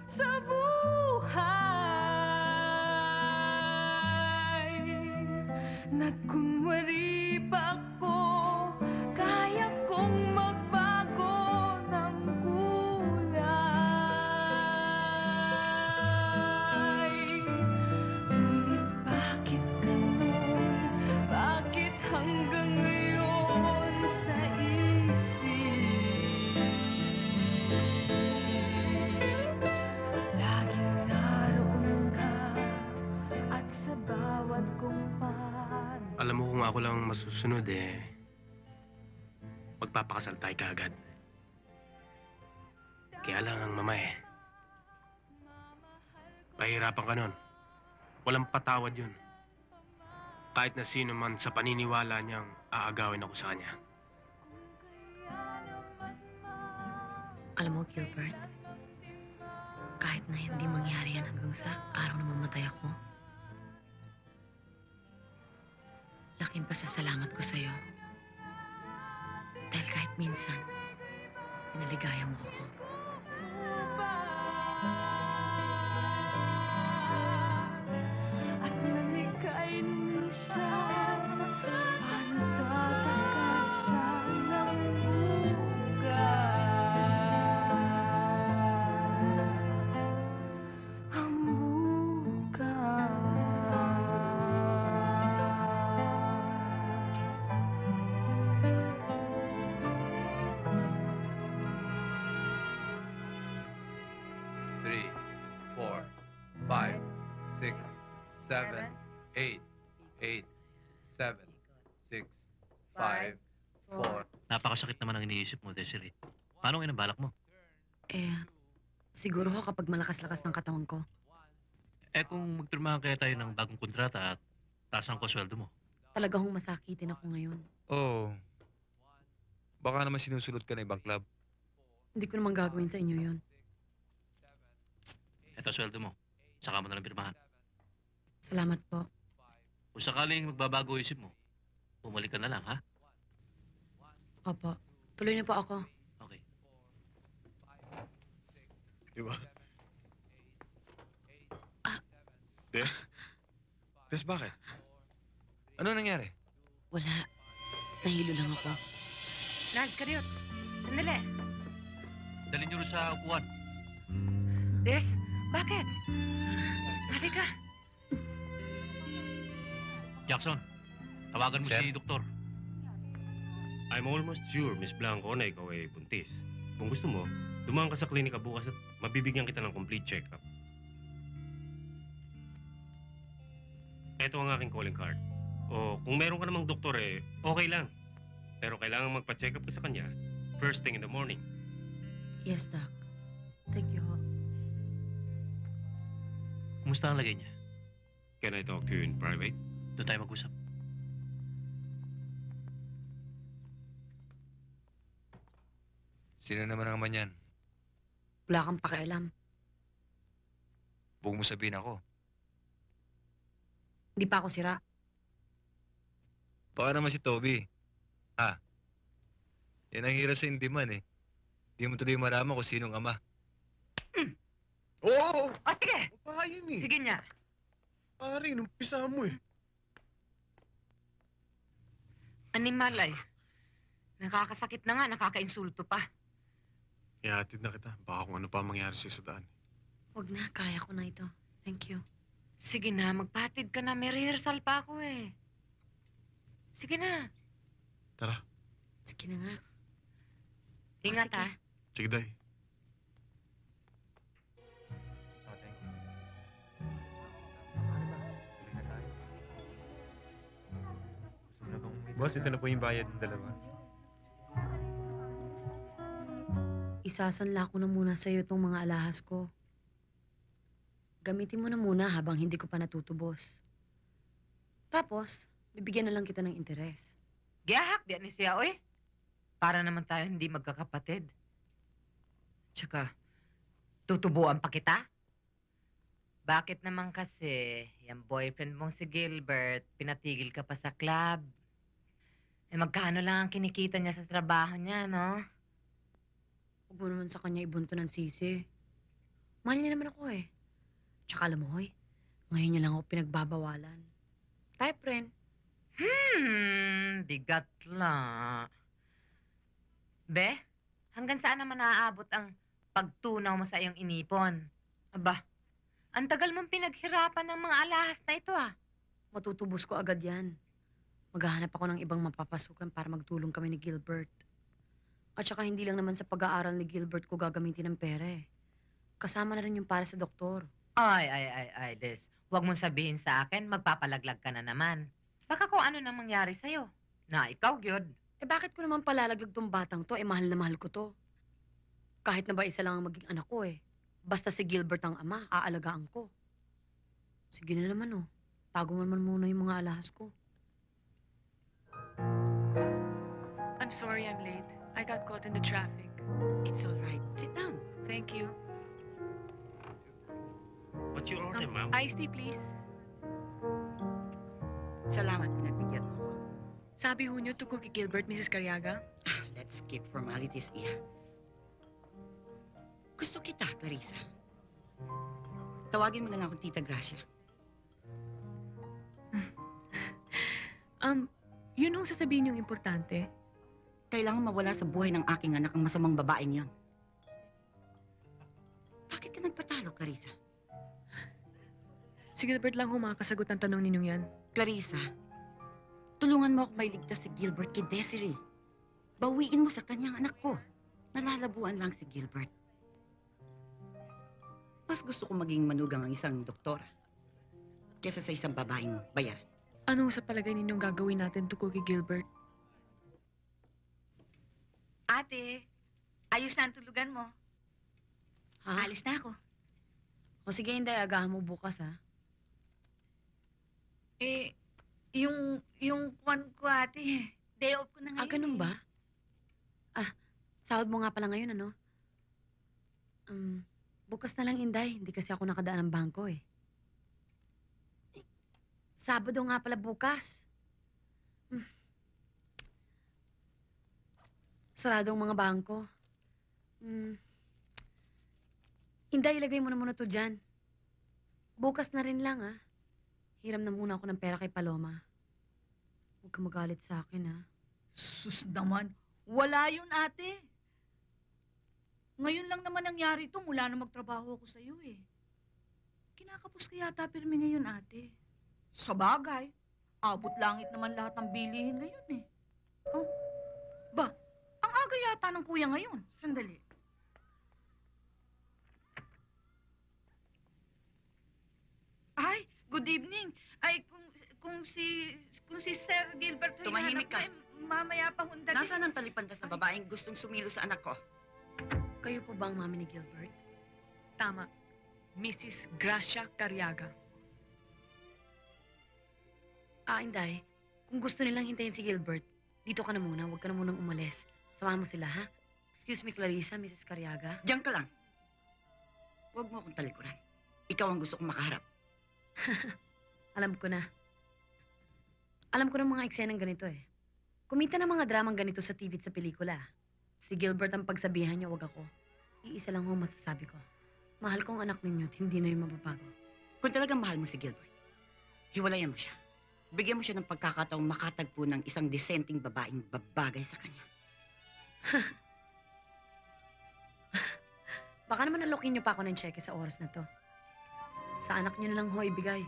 [SPEAKER 18] sa buhay Nagkunwari ako
[SPEAKER 3] lang masusunod eh, magpapakasal tayo kaagad. Kaya lang ang mama eh. Mahirapan ka nun. Walang patawad yun. Kahit na sino man sa paniniwala niyang aagawin ako sa kanya.
[SPEAKER 5] Alam mo, Gilbert, kahit na hindi mangyari yan hanggang sa araw na mamatay ako, laking pasasalamat ko sa'yo. Dahil kahit minsan, pinaligaya mo ako.
[SPEAKER 18] At lumikay minsan
[SPEAKER 2] iniisip mo, Desiree. Paano ang inabalak mo?
[SPEAKER 5] Eh, siguro ho kapag malakas-lakas ng katawan ko.
[SPEAKER 2] Eh kung magpirmahan kaya tayo ng bagong kontrata at tasan ko sweldo mo.
[SPEAKER 5] Talaga hong masakitin ako ngayon.
[SPEAKER 4] Oo. Baka naman sinusulot ka ng ibang club.
[SPEAKER 5] Hindi ko naman gagawin sa inyo yun.
[SPEAKER 2] Ito sweldo mo. Saka mo na lang pirmahan.
[SPEAKER 5] Salamat po.
[SPEAKER 2] Kung sakaling magbabago isip mo, bumalik ka na lang, ha?
[SPEAKER 5] Opo. Tuloy na po ako.
[SPEAKER 2] Okay.
[SPEAKER 7] Di ba? Des? Des, bakit?
[SPEAKER 4] Ano nangyari?
[SPEAKER 5] Wala. Nahilo lang ako.
[SPEAKER 6] Lance, karyot. Sandali.
[SPEAKER 2] Dalhin niyo rin sa upuan.
[SPEAKER 6] Des, bakit? Halika.
[SPEAKER 2] Jackson, tawagan mo
[SPEAKER 20] Sir?
[SPEAKER 2] si doktor.
[SPEAKER 20] I'm almost sure, Miss Blanco, na ikaw ay buntis. Kung gusto mo, dumaan ka sa klinika bukas at mabibigyan kita ng complete check-up. Ito ang aking calling card. O kung meron ka namang doktor eh, okay lang. Pero kailangan magpa-check up ka sa kanya first thing in the morning.
[SPEAKER 5] Yes, Doc. Thank you ho.
[SPEAKER 2] Kumusta ang lagay niya?
[SPEAKER 20] Can I talk to you in private?
[SPEAKER 2] Doon tayo mag-usap.
[SPEAKER 4] Sino naman ang naman yan?
[SPEAKER 5] Wala kang pakialam.
[SPEAKER 4] Huwag mo sabihin ako.
[SPEAKER 5] Hindi pa ako sira.
[SPEAKER 4] Baka naman si Toby. Ha? Yan ang hirap sa indiman eh. Hindi mo tuloy malaman kung sinong ama.
[SPEAKER 7] Oo!
[SPEAKER 6] O, sige.
[SPEAKER 7] Pahayin eh.
[SPEAKER 6] Sige niya.
[SPEAKER 7] Pare, inumpisa mo eh.
[SPEAKER 6] Animal ay. Nakakasakit na nga, nakakainsulto pa.
[SPEAKER 7] Ihatid na kita. Baka kung ano pa mangyari sa'yo sa daan.
[SPEAKER 5] Huwag na, kaya ko na ito. Thank you.
[SPEAKER 6] Sige na, magpatid ka na. May rehearsal pa ako eh. Sige na.
[SPEAKER 7] Tara.
[SPEAKER 5] Sige na nga.
[SPEAKER 6] Ingat
[SPEAKER 5] sige.
[SPEAKER 6] ah.
[SPEAKER 7] Sige, Day.
[SPEAKER 20] Boss, ito na po yung bayad ng dalawa.
[SPEAKER 5] Isasanla ko na muna sa'yo itong mga alahas ko. Gamitin mo na muna habang hindi ko pa natutubos. Tapos, bibigyan na lang kita ng interes.
[SPEAKER 6] Giyahak, di ni siya, oy. Para naman tayo hindi magkakapatid. Tsaka, tutubuan pa kita? Bakit naman kasi, yung boyfriend mong si Gilbert, pinatigil ka pa sa club? Eh, magkano lang ang kinikita niya sa trabaho niya, no?
[SPEAKER 5] Huwag mo naman sa kanya ibunto ng sisi. Mahal niya naman ako eh. Tsaka alam mo, hoy, ngayon niya lang ako pinagbabawalan. Tayo, friend.
[SPEAKER 6] Hmm, bigat lang. Be, hanggang saan naman naaabot ang pagtunaw mo sa iyong inipon? Aba, ang tagal mong pinaghirapan ng mga alahas na ito ah.
[SPEAKER 5] Matutubos ko agad yan. Maghahanap ako ng ibang mapapasukan para magtulong kami ni Gilbert. At saka hindi lang naman sa pag-aaral ni Gilbert ko gagamitin ng pera eh. Kasama na rin yung para sa doktor.
[SPEAKER 6] Ay, ay, ay, ay, Liz. Huwag mong sabihin sa akin, magpapalaglag ka na naman.
[SPEAKER 11] Baka kung ano nang mangyari sa'yo. Na ikaw, gyud.
[SPEAKER 5] Eh bakit ko naman palalaglag tong batang to? Eh mahal na mahal ko to. Kahit na ba isa lang ang maging anak ko eh. Basta si Gilbert ang ama, aalagaan ko. Sige na naman oh. Tago mo naman muna yung mga alahas ko.
[SPEAKER 8] I'm sorry I'm late. I got caught in the traffic.
[SPEAKER 11] It's all right. Sit down.
[SPEAKER 8] Thank you.
[SPEAKER 20] What's your order,
[SPEAKER 8] Um,
[SPEAKER 20] ma'am?
[SPEAKER 8] iced tea, please.
[SPEAKER 11] Salamat, pinagbigyan mo ko.
[SPEAKER 8] Sabi ho niyo tungkol kay Gilbert, Mrs. Cariaga?
[SPEAKER 11] Let's skip formalities, Iha. Gusto kita, Clarissa. Tawagin mo na lang akong Tita Gracia.
[SPEAKER 8] Um, yun ang sasabihin yung importante.
[SPEAKER 11] Kailangan mawala sa buhay ng aking anak ang masamang babaeng yan. Bakit ka nagpatalo, Clarissa?
[SPEAKER 8] Si Gilbert lang ho makakasagot ng tanong ninyong yan.
[SPEAKER 11] Clarissa, tulungan mo ako mailigtas si Gilbert kay Desiree. Bawiin mo sa kanyang anak ko. Nalalabuan lang si Gilbert. Mas gusto ko maging manugang ang isang doktora kesa sa isang babaeng bayaran.
[SPEAKER 8] Ano sa palagay ninyong gagawin natin tungkol kay Gilbert?
[SPEAKER 16] Ate, ayos na ang tulugan mo.
[SPEAKER 5] Ha?
[SPEAKER 16] Alis na ako.
[SPEAKER 5] O sige, hindi. Agahan mo bukas ha.
[SPEAKER 16] Eh, yung, yung kwan ko ate, day off ko na ngayon.
[SPEAKER 5] Ah, ganun
[SPEAKER 16] eh.
[SPEAKER 5] ba? Ah, sahod mo nga pala ngayon, ano? Um, bukas na lang, Inday. Hindi kasi ako nakadaan ng bangko. Eh, Sabado nga pala bukas. Sarado ang mga bangko. Hmm. Inday, ilagay mo na muna to dyan. Bukas na rin lang, ah. Hiram na muna ako ng pera kay Paloma. Huwag ka magalit sa akin, ah.
[SPEAKER 16] Sus naman, wala yun ate. Ngayon lang naman nangyari ito mula na magtrabaho ako sa'yo eh. Kinakapos ka yata pirmi ngayon ate. Sa bagay, abot langit naman lahat ng bilihin ngayon eh. Oh, ang aga yata ng kuya ngayon. Sandali. Ay, good evening. Ay, kung kung si kung si Sir Gilbert ay
[SPEAKER 11] Tumahimik
[SPEAKER 16] hanap
[SPEAKER 11] ka.
[SPEAKER 16] ay mamaya pa hundali.
[SPEAKER 11] Nasaan ang talipan ka sa babaeng gustong sumilo sa anak ko?
[SPEAKER 5] Kayo po ba ang mami ni Gilbert?
[SPEAKER 8] Tama. Mrs. Gracia Cariaga.
[SPEAKER 5] Ah, Inday. Kung gusto nilang hintayin si Gilbert, dito ka na muna. Huwag ka na munang umalis. Samahan mo sila, ha? Excuse me, Clarissa, Mrs. Cariaga.
[SPEAKER 11] Diyan ka lang. Huwag mo akong talikuran. Ikaw ang gusto kong makaharap.
[SPEAKER 5] Alam ko na. Alam ko ng mga eksenang ganito eh. Kumita ng mga dramang ganito sa TV at sa pelikula. Si Gilbert ang pagsabihan niya, wag ako. Iisa lang ho masasabi ko. Mahal ko ang anak ninyo at hindi na yung mababago.
[SPEAKER 11] Kung talagang mahal mo si Gilbert, hiwalayan mo siya. Bigyan mo siya ng pagkakataong makatagpo ng isang disenteng babaeng babagay sa kanya.
[SPEAKER 5] Baka naman alokin niyo pa ako ng cheque sa oras na to. Sa anak niyo na lang ho ibigay.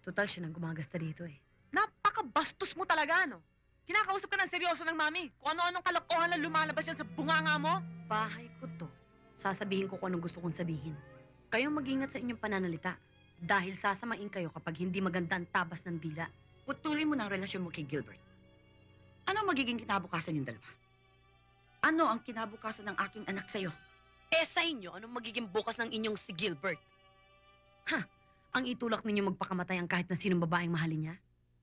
[SPEAKER 5] Total siya nang gumagasta dito eh.
[SPEAKER 8] Napakabastos mo talaga, no? Kinakausap ka ng seryoso ng mami. Kung ano-anong kalokohan lang lumalabas yan sa bunganga mo.
[SPEAKER 5] Bahay ko to. Sasabihin ko kung anong gusto kong sabihin. Kayong mag-ingat sa inyong pananalita. Dahil sasamain kayo kapag hindi maganda ang tabas ng dila.
[SPEAKER 11] Putulin mo ng relasyon mo kay Gilbert. Ano magiging kinabukasan yung dalawa? Ano ang kinabukasan ng aking anak sa'yo?
[SPEAKER 5] Eh sa inyo, anong magiging bukas ng inyong si Gilbert? Ha? Ang itulak ninyo magpakamatay ang kahit na sinong babaeng mahalin niya?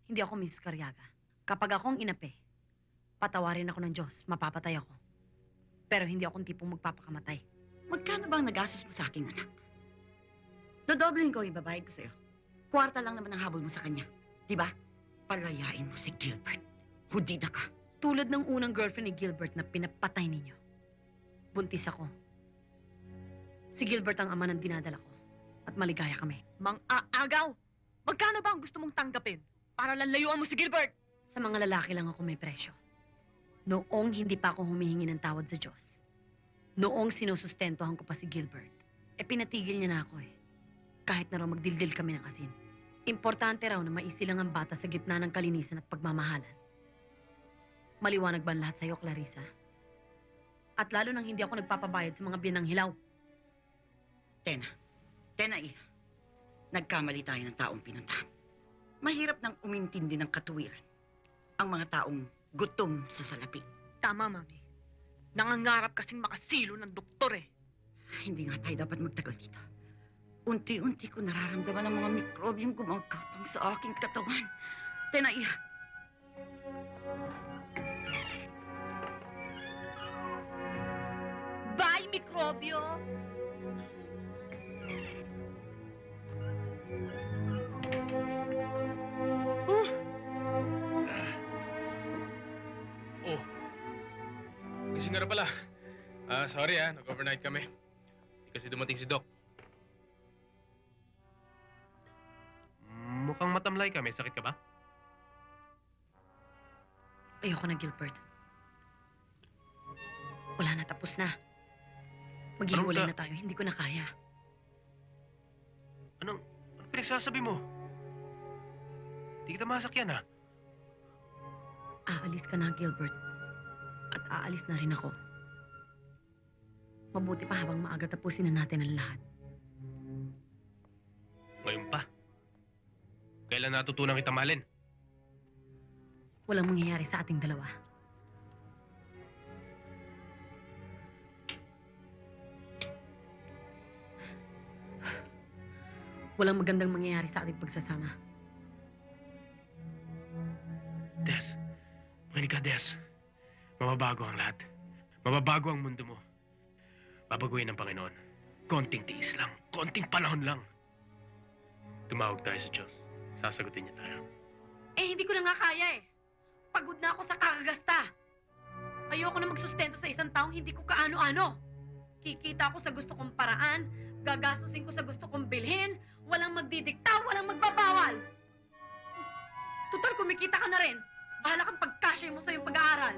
[SPEAKER 5] Hindi ako Miss Cariaga. Kapag akong inape, patawarin ako ng Diyos, mapapatay ako. Pero hindi akong tipong magpapakamatay.
[SPEAKER 11] Magkano bang nagastos mo sa aking anak? Dodobling ko yung babayad ko sa'yo. Kwarta lang naman ang habol mo sa kanya. Di ba? Palayain mo si Gilbert. Hudida ka.
[SPEAKER 5] Tulad ng unang girlfriend ni Gilbert na pinapatay ninyo. Buntis ako. Si Gilbert ang ama ng dinadala ko. At maligaya kami.
[SPEAKER 8] Mang aagaw! Magkano ba ang gusto mong tanggapin? Para lalayuan mo si Gilbert!
[SPEAKER 5] Sa mga lalaki lang ako may presyo. Noong hindi pa ako humihingi ng tawad sa Diyos. Noong sinusustentohan ko pa si Gilbert. Eh pinatigil niya na ako eh. Kahit na raw magdildil kami ng asin. Importante raw na maisilang ang bata sa gitna ng kalinisan at pagmamahalan. Maliwanag ba ang lahat sa'yo, Clarissa? At lalo nang hindi ako nagpapabayad sa mga biyanang hilaw.
[SPEAKER 11] Tena. Tena, Iha. Nagkamali tayo ng taong pinuntahan. Mahirap nang umintindi ng katuwiran. Ang mga taong gutom sa salapi.
[SPEAKER 8] Tama, Mami. Nangangarap kasing makasilo ng doktor eh.
[SPEAKER 11] Hindi nga tayo dapat magtagal dito. Unti-unti ko nararamdaman ang mga mikrobyong gumagapang sa aking katawan. Tenaya,
[SPEAKER 12] Bye, mikrobyo!
[SPEAKER 3] Oh. Gising ka na pala. Ah, sorry ah, nag-overnight kami. Hindi kasi dumating si Doc. Mukhang matamlay ka. May sakit ka ba?
[SPEAKER 5] Ayoko na, Gilbert. Wala na, tapos na. Maghihiwalay na tayo. Hindi ko na kaya.
[SPEAKER 3] Anong, anong pinagsasabi mo? Hindi kita masakyan ah.
[SPEAKER 5] Aalis ka na, Gilbert. At aalis na rin ako. Mabuti pa habang maaga tapusin na natin ang lahat.
[SPEAKER 3] Ngayon pa. Kailan natutunan kita mahalin?
[SPEAKER 5] Walang mangyayari sa ating dalawa. Walang magandang mangyayari sa ating pagsasama.
[SPEAKER 3] Des, makinig ka, Des. Mababago ang lahat. Mababago ang mundo mo. Babaguhin ng Panginoon. Konting tiis lang. Konting panahon lang. Tumawag tayo sa Diyos. Sasagutin niya tayo.
[SPEAKER 5] Eh, hindi ko na nga kaya eh. Pagod na ako sa kakagasta. Ayoko na magsustento sa isang taong hindi ko kaano-ano. Kikita ko sa gusto kong paraan, gagastusin ko sa gusto kong bilhin, walang magdidikta, walang magbabawal. Total, kumikita ka na rin. Bahala kang pagkasya mo sa iyong pag-aaral.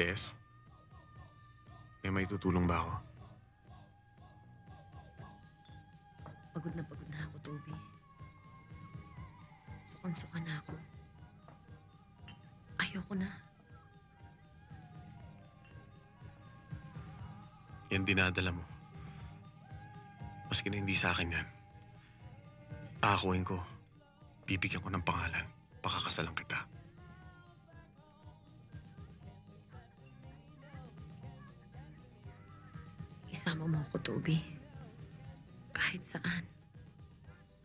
[SPEAKER 7] Des? May may tutulong ba ako?
[SPEAKER 5] Pagod na pagod na ako, Toby. Sukan-suka na ako. Ayoko na.
[SPEAKER 7] Yan dinadala mo. Maski na hindi sa akin yan. Aakuin ko. Bibigyan ko ng pangalan. Pakakasalan kita.
[SPEAKER 5] Isama mo ako, Toby. Kahit saan.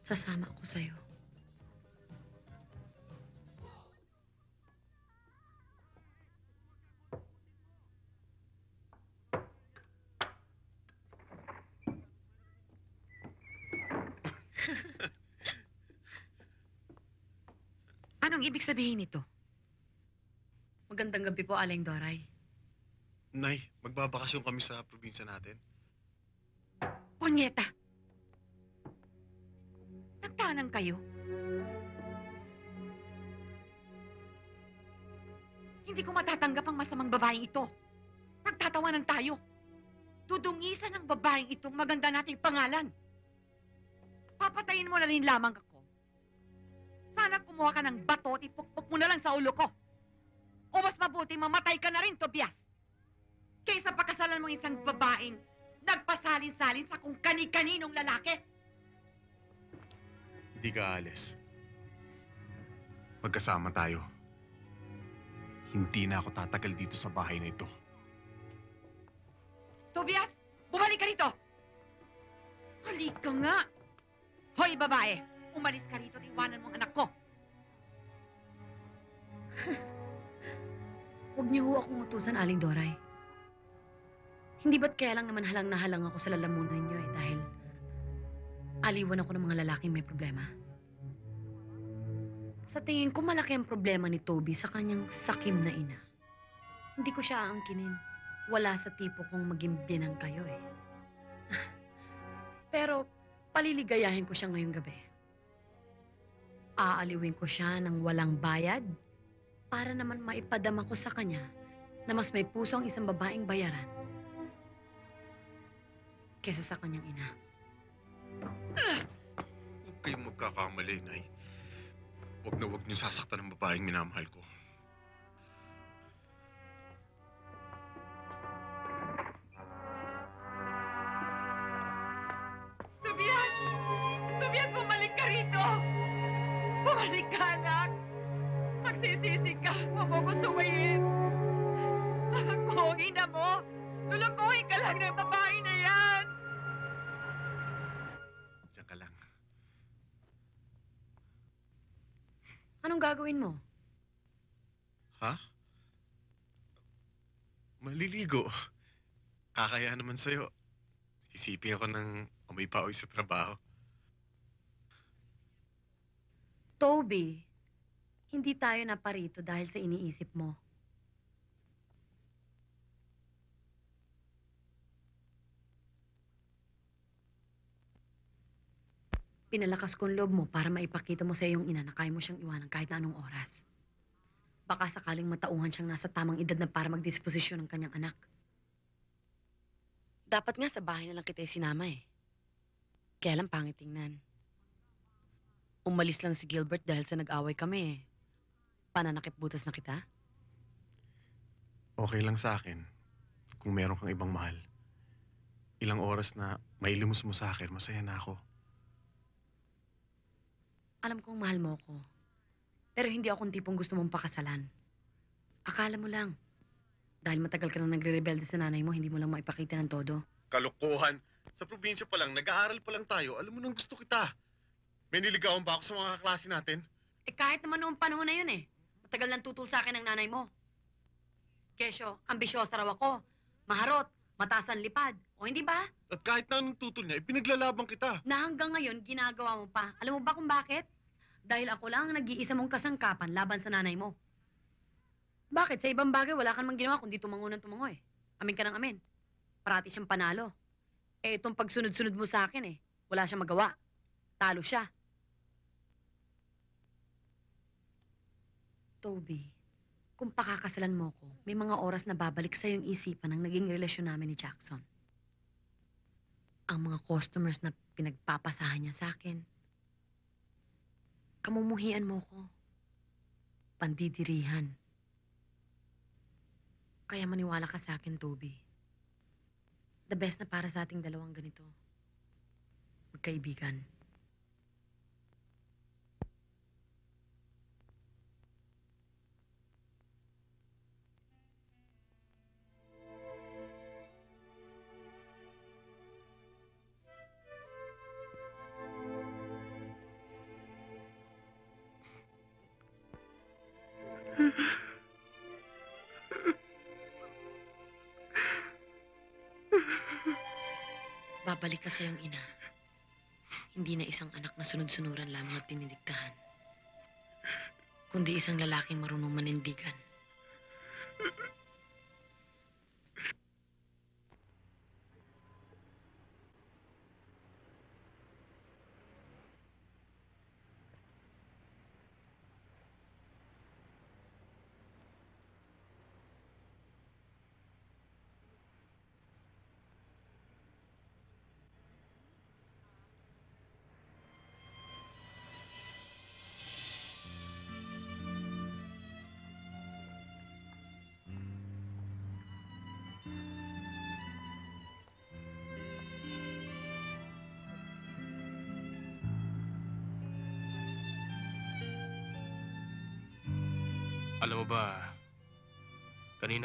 [SPEAKER 5] Sasama ako sa'yo.
[SPEAKER 12] Anong ibig sabihin nito?
[SPEAKER 5] Magandang gabi po, Aling Doray.
[SPEAKER 7] Nay, magbabakasyon kami sa probinsya natin.
[SPEAKER 12] Ponyeta! Nagtanan kayo? Hindi ko matatanggap ang masamang babaeng ito. Pagtatawanan tayo. Dudungisan ng babaeng itong maganda nating pangalan. Papatayin mo na rin lamang ako. Sana kumuha ka ng bato at ipukpok mo na lang sa ulo ko. O mas mabuti mamatay ka na rin, Tobias. Kaysa pakasalan mo isang babaeng nagpasalin-salin sa kung kani-kaninong lalaki.
[SPEAKER 7] Hindi ka alis. Magkasama tayo. Hindi na ako tatagal dito sa bahay na ito.
[SPEAKER 12] Tobias, bumalik ka rito! Halika nga! Hoy, babae! Umalis ka rito at iwanan mo ang anak ko.
[SPEAKER 5] Huwag niyo ho akong utusan, Aling Doray. Hindi ba't kaya lang naman halang na halang ako sa lalamunan niyo eh, dahil aliwan ako ng mga lalaking may problema. Sa tingin ko, malaki ang problema ni Toby sa kanyang sakim na ina. Hindi ko siya aangkinin. Wala sa tipo kong maging binang kayo eh. Pero, Paliligayahin ko siya ngayong gabi. Aaliwin ko siya ng walang bayad para naman maipadama ko sa kanya na mas may puso ang isang babaeng bayaran kesa sa kanyang ina.
[SPEAKER 7] Huwag kayong magkakamali, Nay. Huwag na huwag niyo sasaktan ang babaeng minamahal ko.
[SPEAKER 11] Tobias! Tobias, bumalik ka rito! Bumalik ka, anak! Magsisisi ka, huwag mo ko suwayin! Kung ina mo, lulukuhin ka lang ng babae na
[SPEAKER 5] Anong gagawin mo?
[SPEAKER 7] Ha? Maliligo. Kakaya naman sa'yo. Isipin ako ng amoy paoy sa trabaho.
[SPEAKER 5] Toby, hindi tayo naparito dahil sa iniisip mo. Pinalakas kong loob mo para maipakita mo sa iyong ina na kaya mo siyang iwanan kahit anong oras. Baka sakaling matauhan siyang nasa tamang edad na para magdisposisyon ng kanyang anak. Dapat nga sa bahay na lang kita sinama eh. Kaya lang pangit tingnan. Umalis lang si Gilbert dahil sa nag-away kami eh. Pananakip butas na kita?
[SPEAKER 7] Okay lang sa akin kung meron kang ibang mahal. Ilang oras na mailimos mo sa akin, masaya na ako.
[SPEAKER 5] Alam kong mahal mo ako. Pero hindi akong tipong gusto mong pakasalan. Akala mo lang. Dahil matagal ka nang nagre-rebelde sa nanay mo, hindi mo lang maipakita ng todo.
[SPEAKER 7] Kalokohan. Sa probinsya pa lang, nag-aaral pa lang tayo. Alam mo nang gusto kita. May niligawan ba ako sa mga klase natin?
[SPEAKER 5] Eh kahit naman noong panahon na yun eh. Matagal nang tutol sa akin ng nanay mo. Kesyo, ambisyosa raw ako. Maharot, mataas ang lipad. O hindi ba?
[SPEAKER 7] At kahit na anong tutol niya, ipinaglalaban kita.
[SPEAKER 5] Na hanggang ngayon, ginagawa mo pa. Alam mo ba kung bakit? Dahil ako lang ang nag-iisa mong kasangkapan laban sa nanay mo. Bakit? Sa ibang bagay, wala ka namang ginawa kundi tumango ng tumango eh. Amin ka ng amin. Parati siyang panalo. Eh, itong pagsunod-sunod mo sa akin eh, wala siyang magawa. Talo siya. Toby, kung pakakasalan mo ko, may mga oras na babalik sa yung isipan ng naging relasyon namin ni Jackson. Ang mga customers na pinagpapasahan niya sa akin. Kamumuhian mo ko. Pandidirihan. Kaya maniwala ka sa akin, Toby. The best na para sa ating dalawang ganito. Magkaibigan. Sa iyong ina. Hindi na isang anak na sunod-sunuran lamang at tinidiktahan. Kundi isang lalaking marunong manindigan.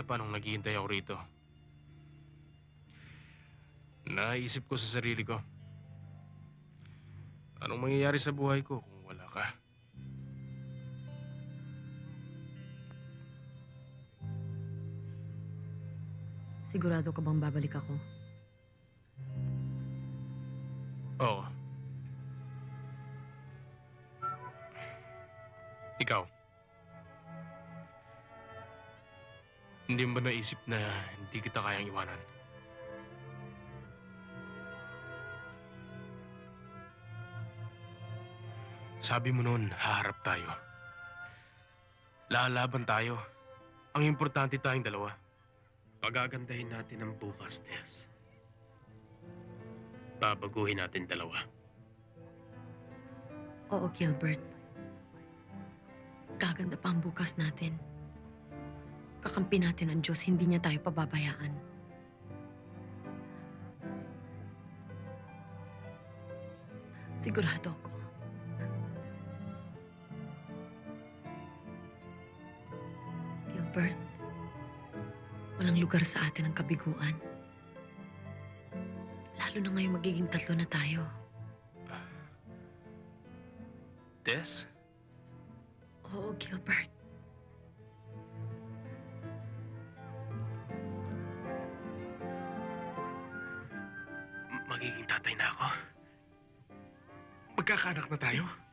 [SPEAKER 3] Kanina pa nung naghihintay ako rito, naisip ko sa sarili ko, anong mangyayari sa buhay ko kung wala ka?
[SPEAKER 5] Sigurado ka bang babalik ako?
[SPEAKER 3] Oo. Ikaw? Hindi mo ba naisip na hindi kita kayang iwanan? Sabi mo noon, haharap tayo. Lalaban tayo. Ang importante tayong dalawa. Pagagandahin natin ang bukas, Tess. Babaguhin natin dalawa.
[SPEAKER 5] Oo, Gilbert. Gaganda pa ang bukas natin. Kakampi natin ang Diyos, hindi niya tayo pababayaan. Sigurado ako. Gilbert, walang lugar sa atin ang kabiguan. Lalo na ngayong magiging tatlo na tayo.
[SPEAKER 3] Tess?
[SPEAKER 5] Oo, Gilbert.
[SPEAKER 3] Magkakaanak na tayo.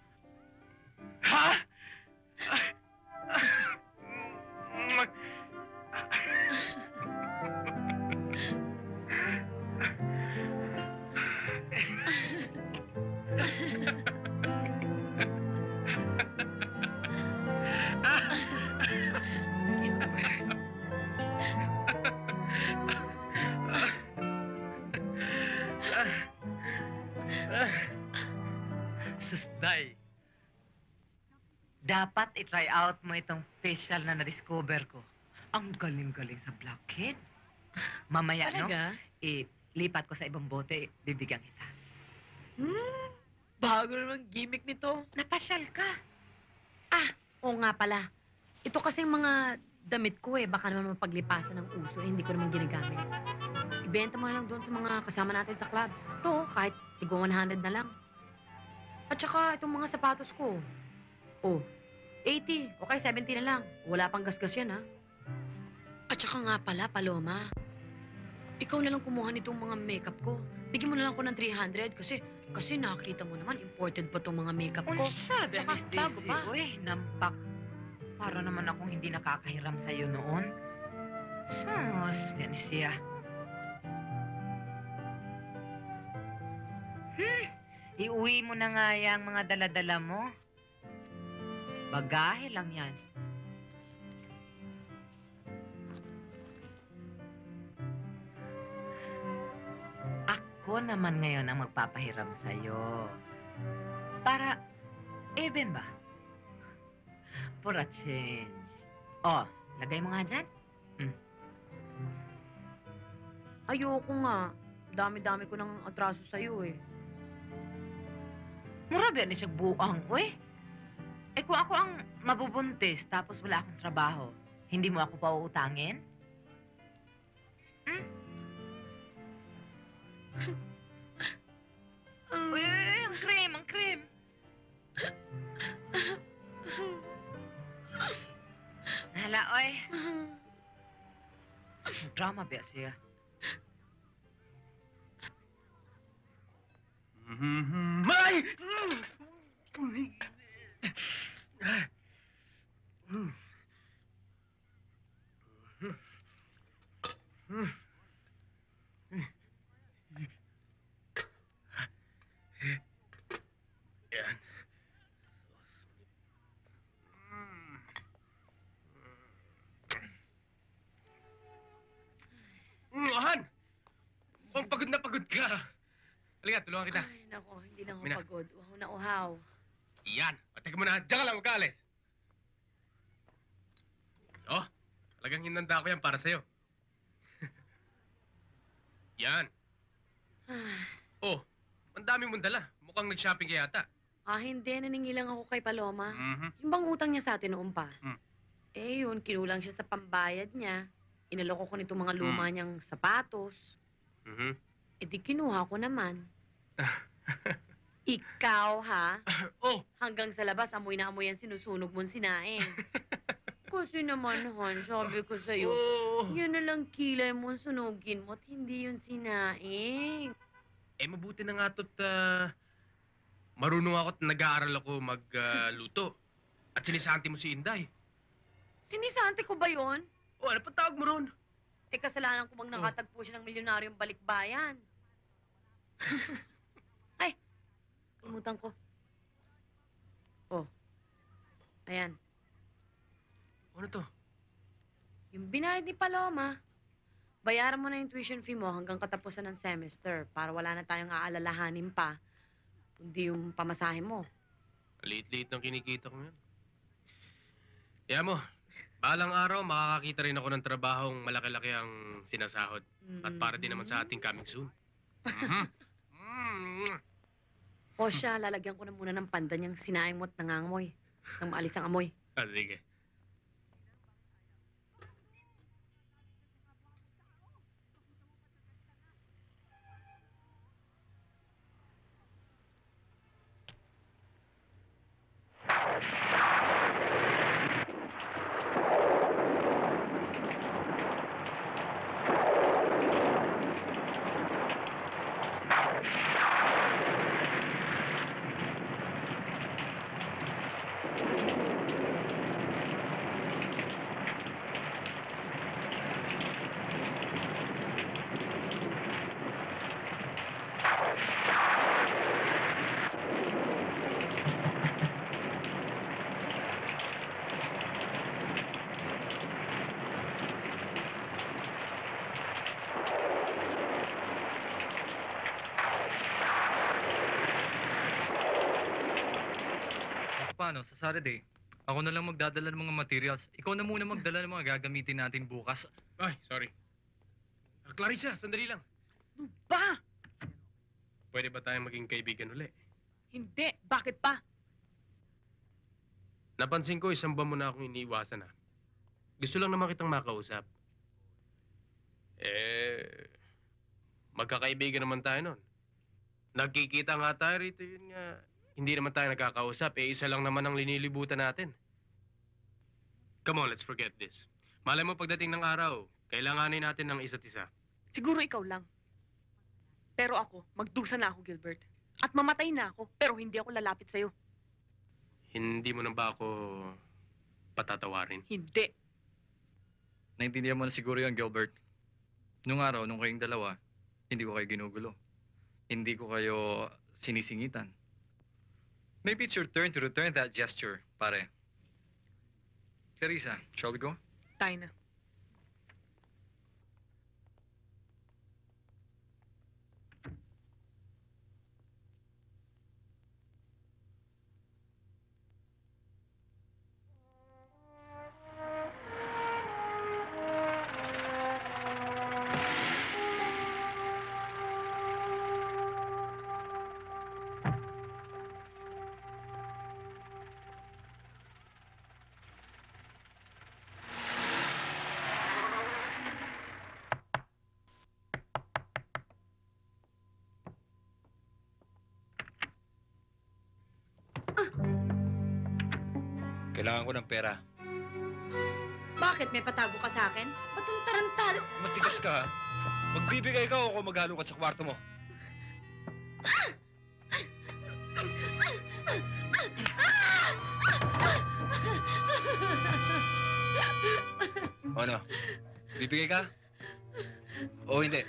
[SPEAKER 6] Out mo itong facial na na-discover ko. Ang galing-galing sa blackhead. Mamaya,
[SPEAKER 5] Talaga?
[SPEAKER 6] no? Ilipat ko sa ibang bote, bibigyan kita.
[SPEAKER 5] Hmm, bago naman gimmick nito.
[SPEAKER 6] Napasyal ka.
[SPEAKER 5] Ah, oo nga pala. Ito kasi mga damit ko eh. Baka naman mapaglipasan ng uso eh. Hindi ko naman ginagamit. Ibenta mo na lang doon sa mga kasama natin sa club. Ito, kahit tigo 100 na lang. At saka itong mga sapatos ko. Oh, 80 o kaya 70 na lang. Wala pang gasgas yan ha. At saka nga pala, Paloma. Ikaw na lang kumuha nitong mga makeup ko. Bigyan mo na lang ko ng 300 kasi kasi nakita mo naman imported pa tong mga makeup ko.
[SPEAKER 6] Kung sabi,
[SPEAKER 5] Tsaka
[SPEAKER 6] Miss Daisy,
[SPEAKER 5] pa.
[SPEAKER 6] uy, nampak. Para naman akong hindi nakakahiram sa'yo noon. Sus, Venecia. Hmm, iuwi mo na nga yung mga daladala mo. Bagahe lang yan. Ako naman ngayon ang magpapahiram sa'yo. Para, even ba? For a change. Oh, lagay mo nga dyan.
[SPEAKER 5] Ayoko nga. Dami-dami ko ng atraso sa'yo eh.
[SPEAKER 6] Mura ba siya buang, uy? Eh kung ako ang mabubuntis tapos wala akong trabaho, hindi mo ako pauutangin? Hmm? uy, uy, uy, ang cream, ang cream. Hala, oy. Drama ba siya?
[SPEAKER 3] Ay! Yan. Mm, Han! Ang pagod na pagod ka. Halika, tulungan kita.
[SPEAKER 5] Ay, nako, hindi lang ako
[SPEAKER 3] Mina.
[SPEAKER 5] pagod. Uhaw na uhaw.
[SPEAKER 3] Yan. Teka muna. Diyan ka lang, huwag ka alis. Oh, talagang hinanda ko yan para sa'yo. yan. Oh, ang dami mong dala. Mukhang nag-shopping ka yata.
[SPEAKER 5] Ah, hindi. Naningilang ako kay Paloma.
[SPEAKER 3] Mhm.
[SPEAKER 5] Yung bang utang niya sa atin noon pa.
[SPEAKER 3] Hmm.
[SPEAKER 5] Eh, yun, kinulang siya sa pambayad niya. Inaloko ko nitong mga luma
[SPEAKER 3] Hmm.
[SPEAKER 5] niyang sapatos.
[SPEAKER 3] Mhm.
[SPEAKER 5] Eh, di kinuha ko naman. Ikaw, ha?
[SPEAKER 3] oh!
[SPEAKER 5] Hanggang sa labas, amoy na amoy ang sinusunog mong sinaing. Kasi naman, Han, sabi ko sa'yo,
[SPEAKER 3] Oh.
[SPEAKER 5] yun na lang kilay mo sunugin mo at hindi yung sinaing.
[SPEAKER 3] Eh, mabuti na nga to't ah, marunong ako at nag-aaral ako magluto. at sinisanti mo si Inday.
[SPEAKER 5] Sinisante ko ba yon?
[SPEAKER 3] Oh, ano pa tawag mo ron?
[SPEAKER 5] Eh, kasalanan ko bang nakatagpo siya ng milyonaryong balikbayan. Ay, kalimutan ko. Ayan.
[SPEAKER 3] Ano to?
[SPEAKER 5] Yung binayad ni Paloma. Bayaran mo na yung tuition fee mo hanggang katapusan ng semester para wala na tayong aalalahanin pa. Kundi yung pamasahe mo.
[SPEAKER 3] Liit-liit ng kinikita ko ngayon. Kaya mo, balang araw makakakita rin ako ng trabahong malaki-laki ang sinasahod. At para din naman sa ating coming soon. Mhm. Mm.
[SPEAKER 5] O siya, lalagyan ko na muna ng pandan yung sinaing mo at nangangamoy. Nang maalis ang amoy.
[SPEAKER 3] Ah, sige.
[SPEAKER 14] Paano, sa Saturday, ako na lang magdadala ng mga materials. Ikaw na muna magdala ng mga gagamitin natin bukas.
[SPEAKER 3] Ay, sorry. Ah, Clarissa, sandali lang.
[SPEAKER 8] Ba?
[SPEAKER 3] Pwede ba tayong maging kaibigan uli?
[SPEAKER 8] Hindi. Bakit pa?
[SPEAKER 3] Napansin ko isang buwan mo na akong iniiwasan ah. Gusto lang naman kitang makausap. Eh, magkakaibigan naman tayo nun. Nagkikita nga tayo rito yun nga. Hindi naman tayo nagkakausap, eh isa lang naman ang linilibutan natin. Come on, let's forget this. Malay mo pagdating ng araw, kailanganin natin ng isa't isa.
[SPEAKER 8] Siguro ikaw lang. Pero ako, magdusa na ako, Gilbert. At mamatay na ako, pero hindi ako lalapit sa'yo.
[SPEAKER 3] Hindi mo na ba ako patatawarin?
[SPEAKER 8] Hindi.
[SPEAKER 14] Naintindihan mo na siguro yan, Gilbert. Nung araw, nung kayong dalawa, hindi ko kayo ginugulo. Hindi ko kayo sinisingitan. Maybe it's your turn to return that gesture, pare. Clarissa, shall we go?
[SPEAKER 8] Tayo na.
[SPEAKER 4] Kailangan ko ng pera.
[SPEAKER 5] Bakit? May patago ka sa akin? Ba't yung tarantado?
[SPEAKER 4] Matigas ka, ha? Magbibigay ka o ako maghalong sa kwarto mo. O ano? Bibigay ka? O hindi?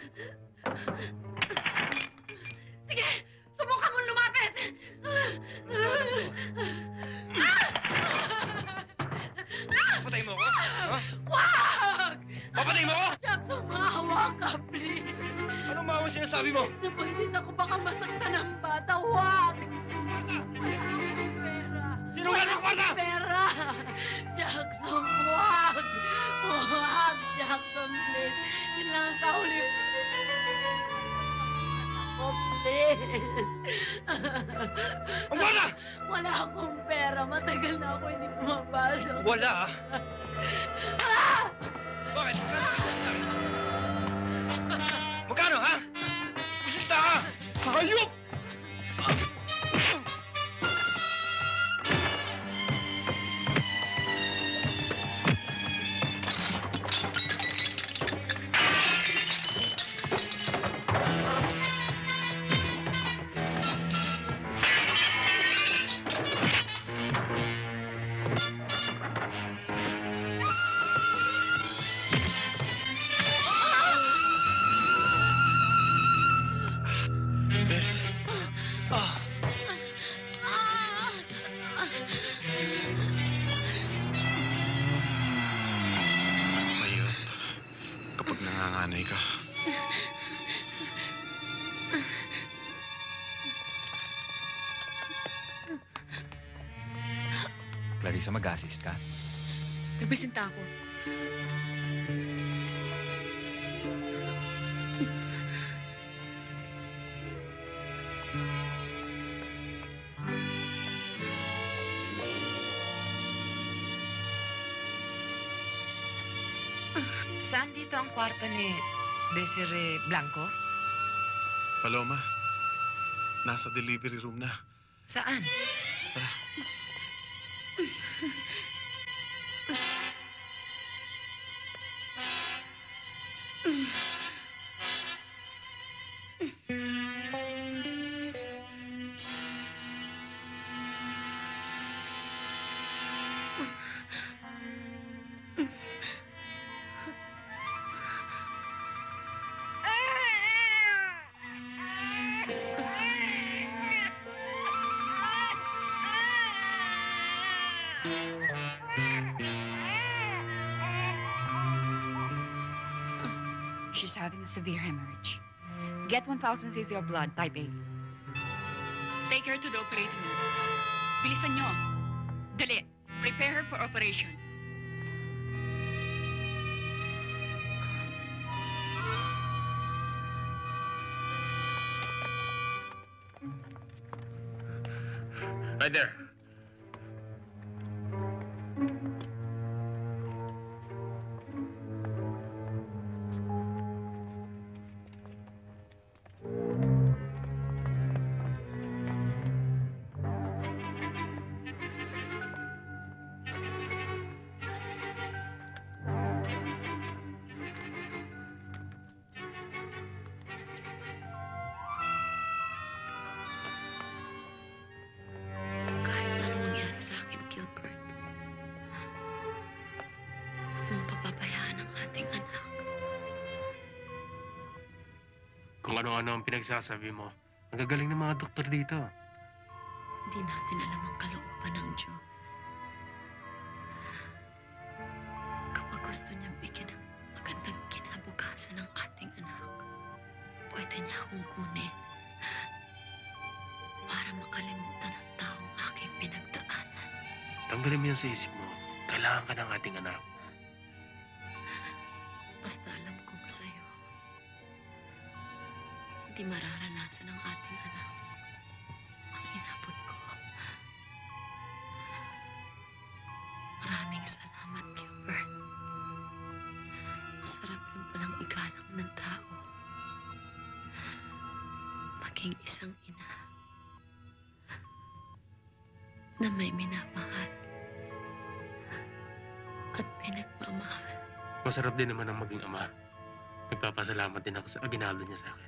[SPEAKER 8] Nagbisinta ako.
[SPEAKER 6] Saan dito ang kwarto ni Desiree Blanco?
[SPEAKER 7] Paloma, nasa delivery room na.
[SPEAKER 6] Saan?
[SPEAKER 21] Severe hemorrhage. Get 1,000 cc of blood, type A. Take her to the operating room. Bilisan nyo. Dali. Prepare her for operation.
[SPEAKER 22] Right there.
[SPEAKER 3] Pinagsasabi mo, nagagaling ng mga doktor dito.
[SPEAKER 5] Hindi natin alam ang kalooban ng Diyos. Kapag gusto niyang bigyan ng magandang kinabukasan ng ating anak, pwede niya akong kunin para makalimutan ang taong aking pinagdaanan.
[SPEAKER 3] Tanggalin mo yan sa isip mo. Kailangan ka ng ating anak.
[SPEAKER 5] Hindi mararanasan ng ating anak ang inabot ko. Maraming salamat, Gilbert. Masarap rin palang igalang ng tao. Maging isang ina na may minamahal at pinagmamahal.
[SPEAKER 3] Masarap din naman ang maging ama. Nagpapasalamat din ako sa aginaldo niya sa akin.